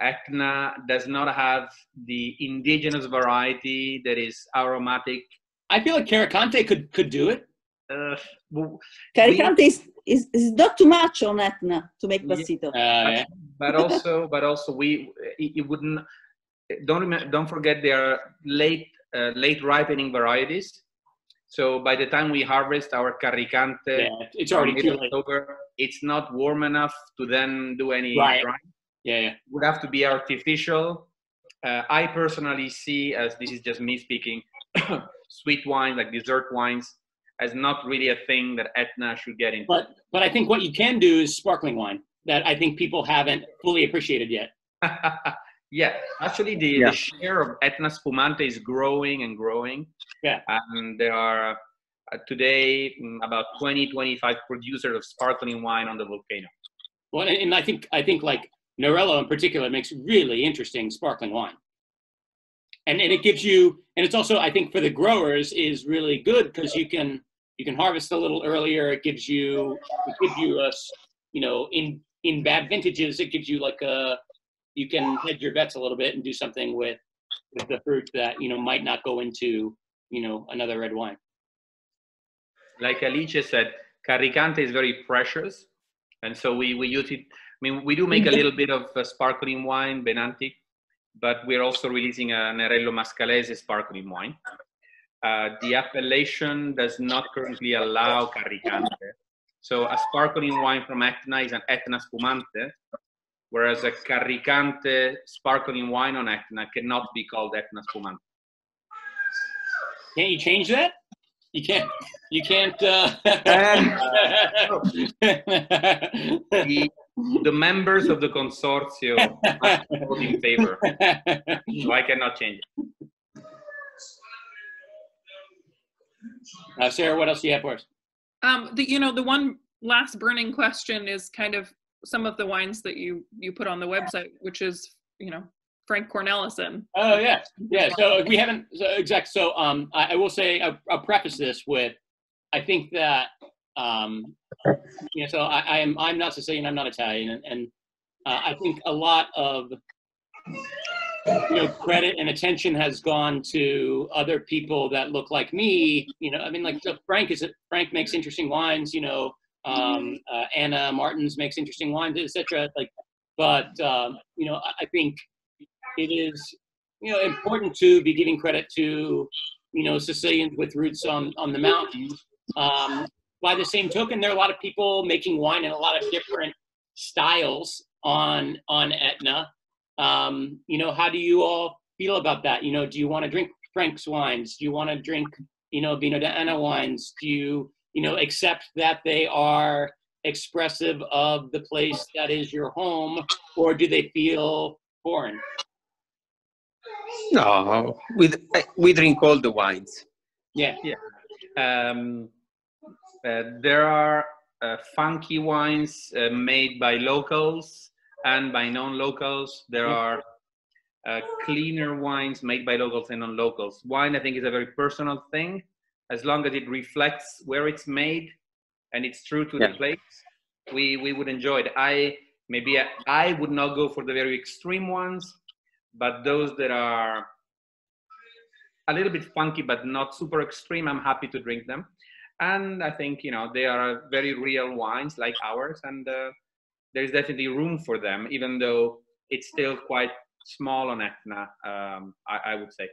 Etna does not have the indigenous variety that is aromatic. I feel like Carricante could could do it. Uh, w- Carricante is, is, is not too much on Etna to make Yeah. passito. Uh, yeah. but also but also we it, it wouldn't don't remem- don't forget they are late uh, late ripening varieties so by the time we harvest our carricante yeah, it's already too late. it's not warm enough to then do any Right. drying. Yeah, yeah. It would have to be artificial uh, i personally see as this is just me speaking [coughs] sweet wine like dessert wines as not really a thing that etna should get into But but I think what you can do is sparkling wine that I think people haven't fully appreciated yet. [laughs] yeah, actually, the, Yeah. the share of Etna Spumante is growing and growing. Yeah. And there are uh, today mm, about 20, 25 producers of sparkling wine on the volcano. Well, and, and I think I think like Nerello in particular makes really interesting sparkling wine. And and it gives you and it's also I think for the growers is really good because you can you can harvest a little earlier. It gives you it gives you a, you know in in bad vintages it gives you like a you can hedge your bets a little bit and do something with with the fruit that you know might not go into you know another red wine. Like Alice said, Carricante is very precious. And so we, we use it. I mean, we do make a [laughs] little bit of uh, sparkling wine, Benanti, but we're also releasing a Nerello Mascalese sparkling wine. Uh, the appellation does not currently allow Carricante. So a sparkling wine from Etna is an Etna Spumante, whereas a Carricante sparkling wine on Etna cannot be called Etna Spumante. Can't you change that? You can't. You can't. Uh... [laughs] The, the members of the consortium must vote in favor, so I cannot change it. uh, Sarah, what else do you have for us? Um, the, you know, the one last burning question is kind of some of the wines that you you put on the website, which is you know Frank Cornelissen. Oh yeah, yeah. So we haven't so exact. So um, I, I will say I'll, I'll preface this with, I think that um, you know, so I, I am I'm not Sicilian, I'm not Italian, and, and uh, I think a lot of you know credit and attention has gone to other people that look like me. You know, I mean, like so Frank is Frank makes interesting wines. You know, um, uh, Anna Martens makes interesting wines, etc. Like, but um, you know, I, I think it is you know important to be giving credit to you know Sicilians with roots on on the mountains. Um, by the same token, there are a lot of people making wine in a lot of different styles on on Etna. Um, you know, how do you all feel about that? You know, do you want to drink Frank's wines? Do you want to drink you know Vino di Anna wines? Do you you know accept that they are expressive of the place that is your home, or do they feel foreign? No, we we drink all the wines. Yeah. Um, uh, there are uh, funky wines uh, made by locals and by non-locals. There are uh, cleaner wines made by locals and non-locals. Wine, I think, is a very personal thing. As long as it reflects where it's made and it's true to Yeah. the place, we we would enjoy it. I maybe I, I would not go for the very extreme ones, but those that are a little bit funky but not super extreme, I'm happy to drink them. And I think you know they are very real wines like ours, and uh, there's definitely room for them, even though it's still quite small on Etna. Um, I, I would say.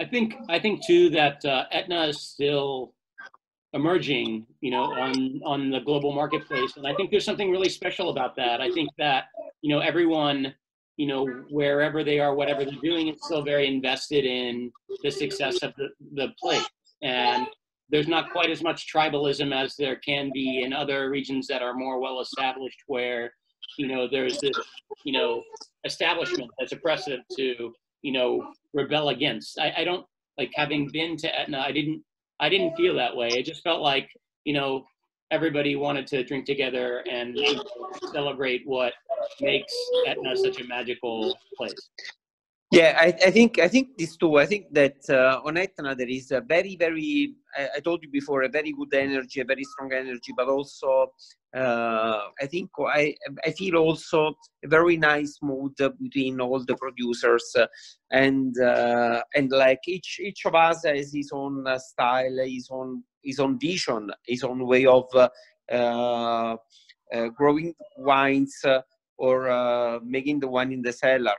I think I think too that uh, Etna is still emerging, you know, on on the global marketplace, and I think there's something really special about that. I think that you know everyone, you know, wherever they are, whatever they're doing, is still very invested in the success of the the place, and there's not quite as much tribalism as there can be in other regions that are more well established, where you know there's this you know establishment that's oppressive to you know rebel against. I, I don't like having been to Etna. I didn't I didn't feel that way. It just felt like you know everybody wanted to drink together and celebrate what makes Etna such a magical place. Yeah, I, I think I think this too. I think that uh, on Etna there is a very very I, I, told you before a very good energy, a very strong energy, but also uh, I think I I feel also a very nice mood between all the producers uh, and uh, and like each each of us has his own uh, style, his own his own vision, his own way of uh, growing wines or making the wine in the cellar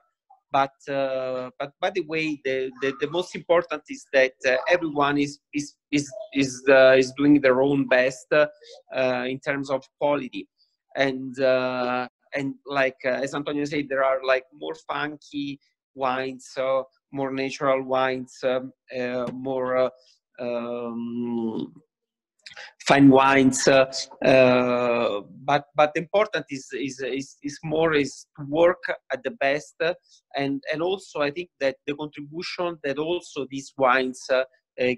but uh, but by the way the, the, the most important is that uh, everyone is is is is, uh, is doing their own best uh, in terms of quality. And uh, and like uh, as antonio said there are like more funky wines so more natural wines um, more um, fine wines uh, uh, but but important is, is is is more is to work at the best and and also i think that the contribution that also these wines uh,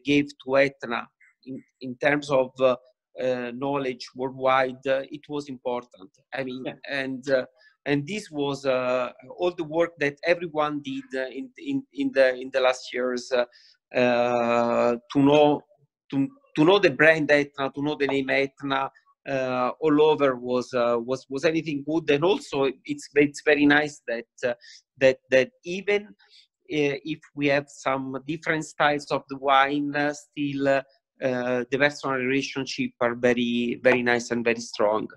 gave to etna in, in terms of uh, knowledge worldwide uh, it was important i mean yeah. and uh, and this was all the work that everyone did in, in in the in the last years to know to to know the brand Etna, to know the name Etna uh, all over was uh, was was anything good. And also, it's it's very nice that uh, that that even uh, if we have some different styles of the wine, uh, still uh, the personal relationship are very very nice and very strong.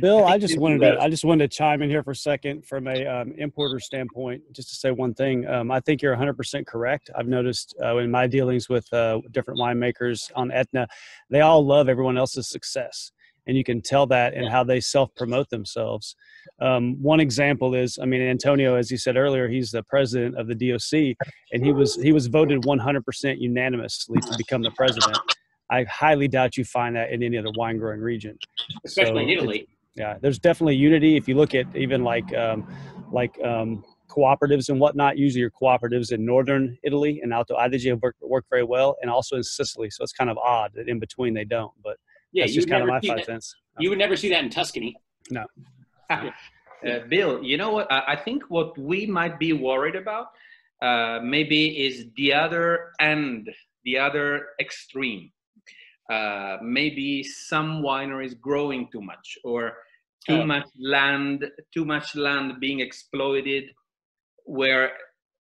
Bill, I, I just wanted to I just wanted to chime in here for a second from a um, importer standpoint, just to say one thing. Um, I think you're 100% correct. I've noticed uh, in my dealings with uh, different winemakers on Etna, they all love everyone else's success, and you can tell that in how they self promote themselves. Um, one example is, I mean, Antonio, as you said earlier, he's the president of the DOC, and he was he was voted 100% unanimously to become the president. I highly doubt you find that in any other wine growing region, especially so in Italy yeah there's definitely unity. If you look at even like um, like um, cooperatives and whatnot usually your cooperatives in northern italy and alto adige work, work very well and also in sicily. So it's kind of odd that in between they don't but yeah that's just kind of my five that. cents. you would never see that in tuscany. No. [laughs] Uh, bill you know what? I think what we might be worried about uh, maybe is the other end the other extreme uh, maybe some wineries growing too much or too much land too much land being exploited where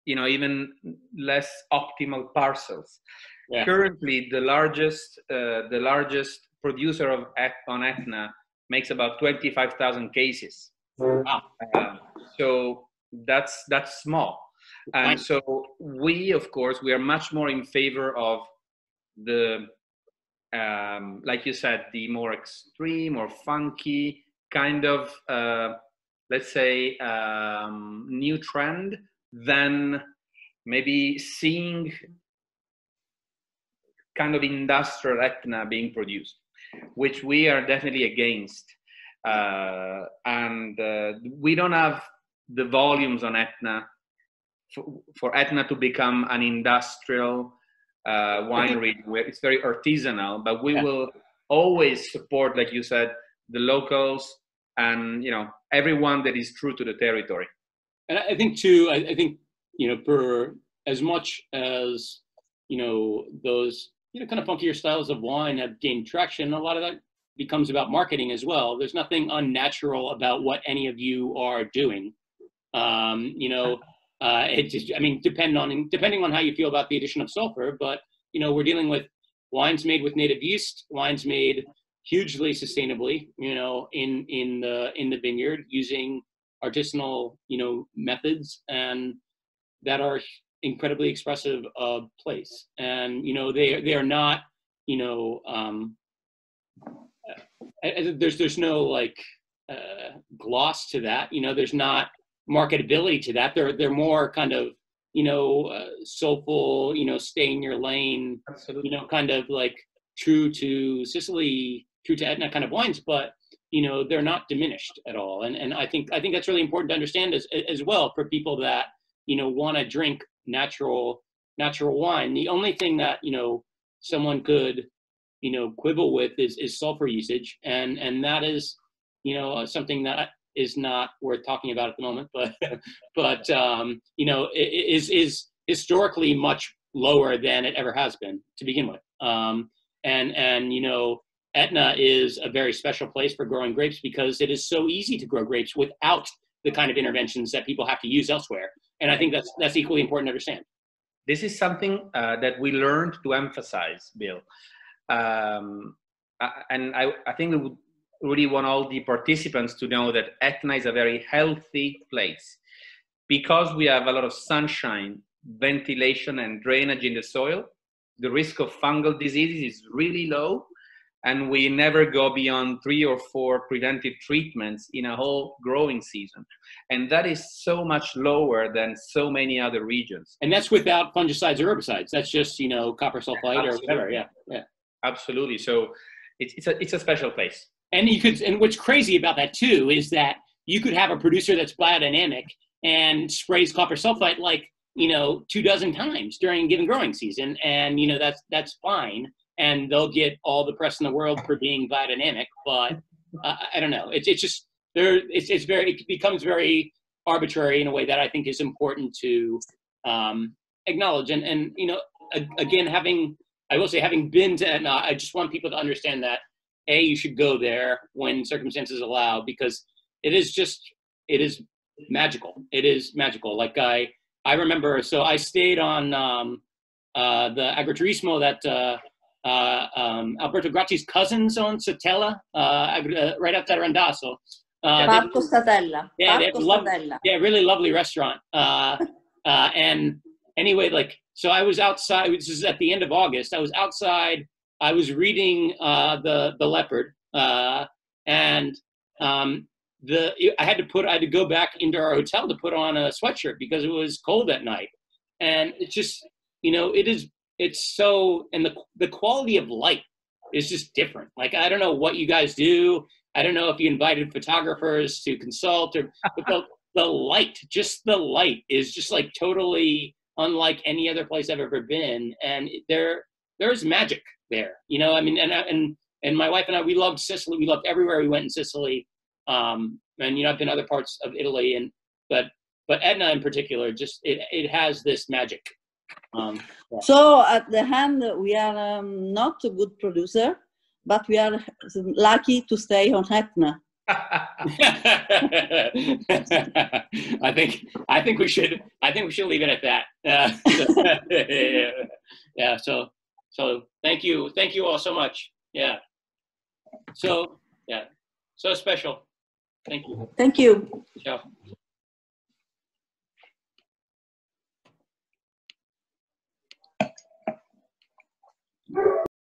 you know even less optimal parcels. Yeah. currently the largest uh, the largest producer of on etna makes about 25000 cases. Wow. Uh, so that's that's small. And so we of course we are much more in favor of the um, like you said the more extreme or funky kind of uh, let's say um, new trend than maybe seeing kind of industrial etna being produced which we are definitely against. Uh, and uh, we don't have the volumes on etna for, for etna to become an industrial uh, winery. where it's very artisanal but we yeah. will always support like you said the locals and you know everyone that is true to the territory. And i think too i, I think you know for as much as you know those you know kind of funkier styles of wine have gained traction a lot of that becomes about marketing as well. There's nothing unnatural about what any of you are doing. Um, you know uh, it just i mean depend on depending on how you feel about the addition of sulfur but you know we're dealing with wines made with native yeast wines made hugely sustainably, you know, in in the in the vineyard using artisanal, you know, methods and that are incredibly expressive uh, place, and you know they they are not you know um, uh, uh, there's there's no like uh, gloss to that. You know, there's not marketability to that. They're they're more kind of you know uh, soulful. You know, stay in your lane. Absolutely. You know, kind of like true to Sicily, true to Etna kind of wines, but you know they're not diminished at all. And and I think I think that's really important to understand as as well for people that you know want to drink natural natural wine. The only thing that you know someone could you know quibble with is is sulfur usage, and and that is you know something that is not worth talking about at the moment, but [laughs] but um, you know is is historically much lower than it ever has been to begin with. Um, and and you know Etna is a very special place for growing grapes because it is so easy to grow grapes without the kind of interventions that people have to use elsewhere. And I think that's that's equally important to understand. This is something uh, that we learned to emphasize, Bill. Um, and I, I think we would really want all the participants to know that Etna is a very healthy place because we have a lot of sunshine, ventilation, and drainage in the soil. The risk of fungal diseases is really low, and we never go beyond three or four preventive treatments in a whole growing season. And that is so much lower than so many other regions. And that's without fungicides or herbicides. That's just, you know, copper sulfite Absolutely. or whatever. Yeah. Yeah. Absolutely. So it's, it's, a, it's a special place. And you could, and what's crazy about that too is that you could have a producer that's biodynamic and sprays copper sulfite like, you know, two dozen times during a given growing season. And, you know, that's, that's fine and they'll get all the press in the world for being biodynamic. But uh, I don't know. It's it's just there. It's it's very it becomes very arbitrary in a way that I think is important to um, acknowledge. And and you know, again, having I will say having been to Etna, I just want people to understand that a you should go there when circumstances allow because it is just it is magical. It is magical. Like I I remember. So I stayed on um, uh, the agriturismo that. Uh, uh, um, Alberto Graci's cousins on Statella, uh, uh, right outside Randazzo. Uh, Parco Statella. Yeah, Parco lo- yeah, really lovely restaurant. Uh, uh, and anyway, like, so I was outside. This is at the end of August. I was outside. I was reading uh, the the Leopard, uh, and um, the I had to put I had to go back into our hotel to put on a sweatshirt because it was cold at night, and it's just you know it is it's so and the the quality of light is just different. Like I don't know what you guys do. I don't know if you invited photographers to consult or but the, [laughs] the light, just the light is just like totally unlike any other place I've ever been. And there there's magic there. You know, I mean and and and my wife and I we loved Sicily. We loved everywhere we went in Sicily. Um and you know I've been other parts of Italy and but but Etna in particular just it it has this magic um, yeah. So at the hand, we are um, not a good producer, but we are lucky to stay on Etna. [laughs] I think I think we should I think we should leave it at that. Uh, [laughs] yeah, yeah. So so thank you. Thank you all so much. Yeah. So, yeah. So special. Thank you. Thank you.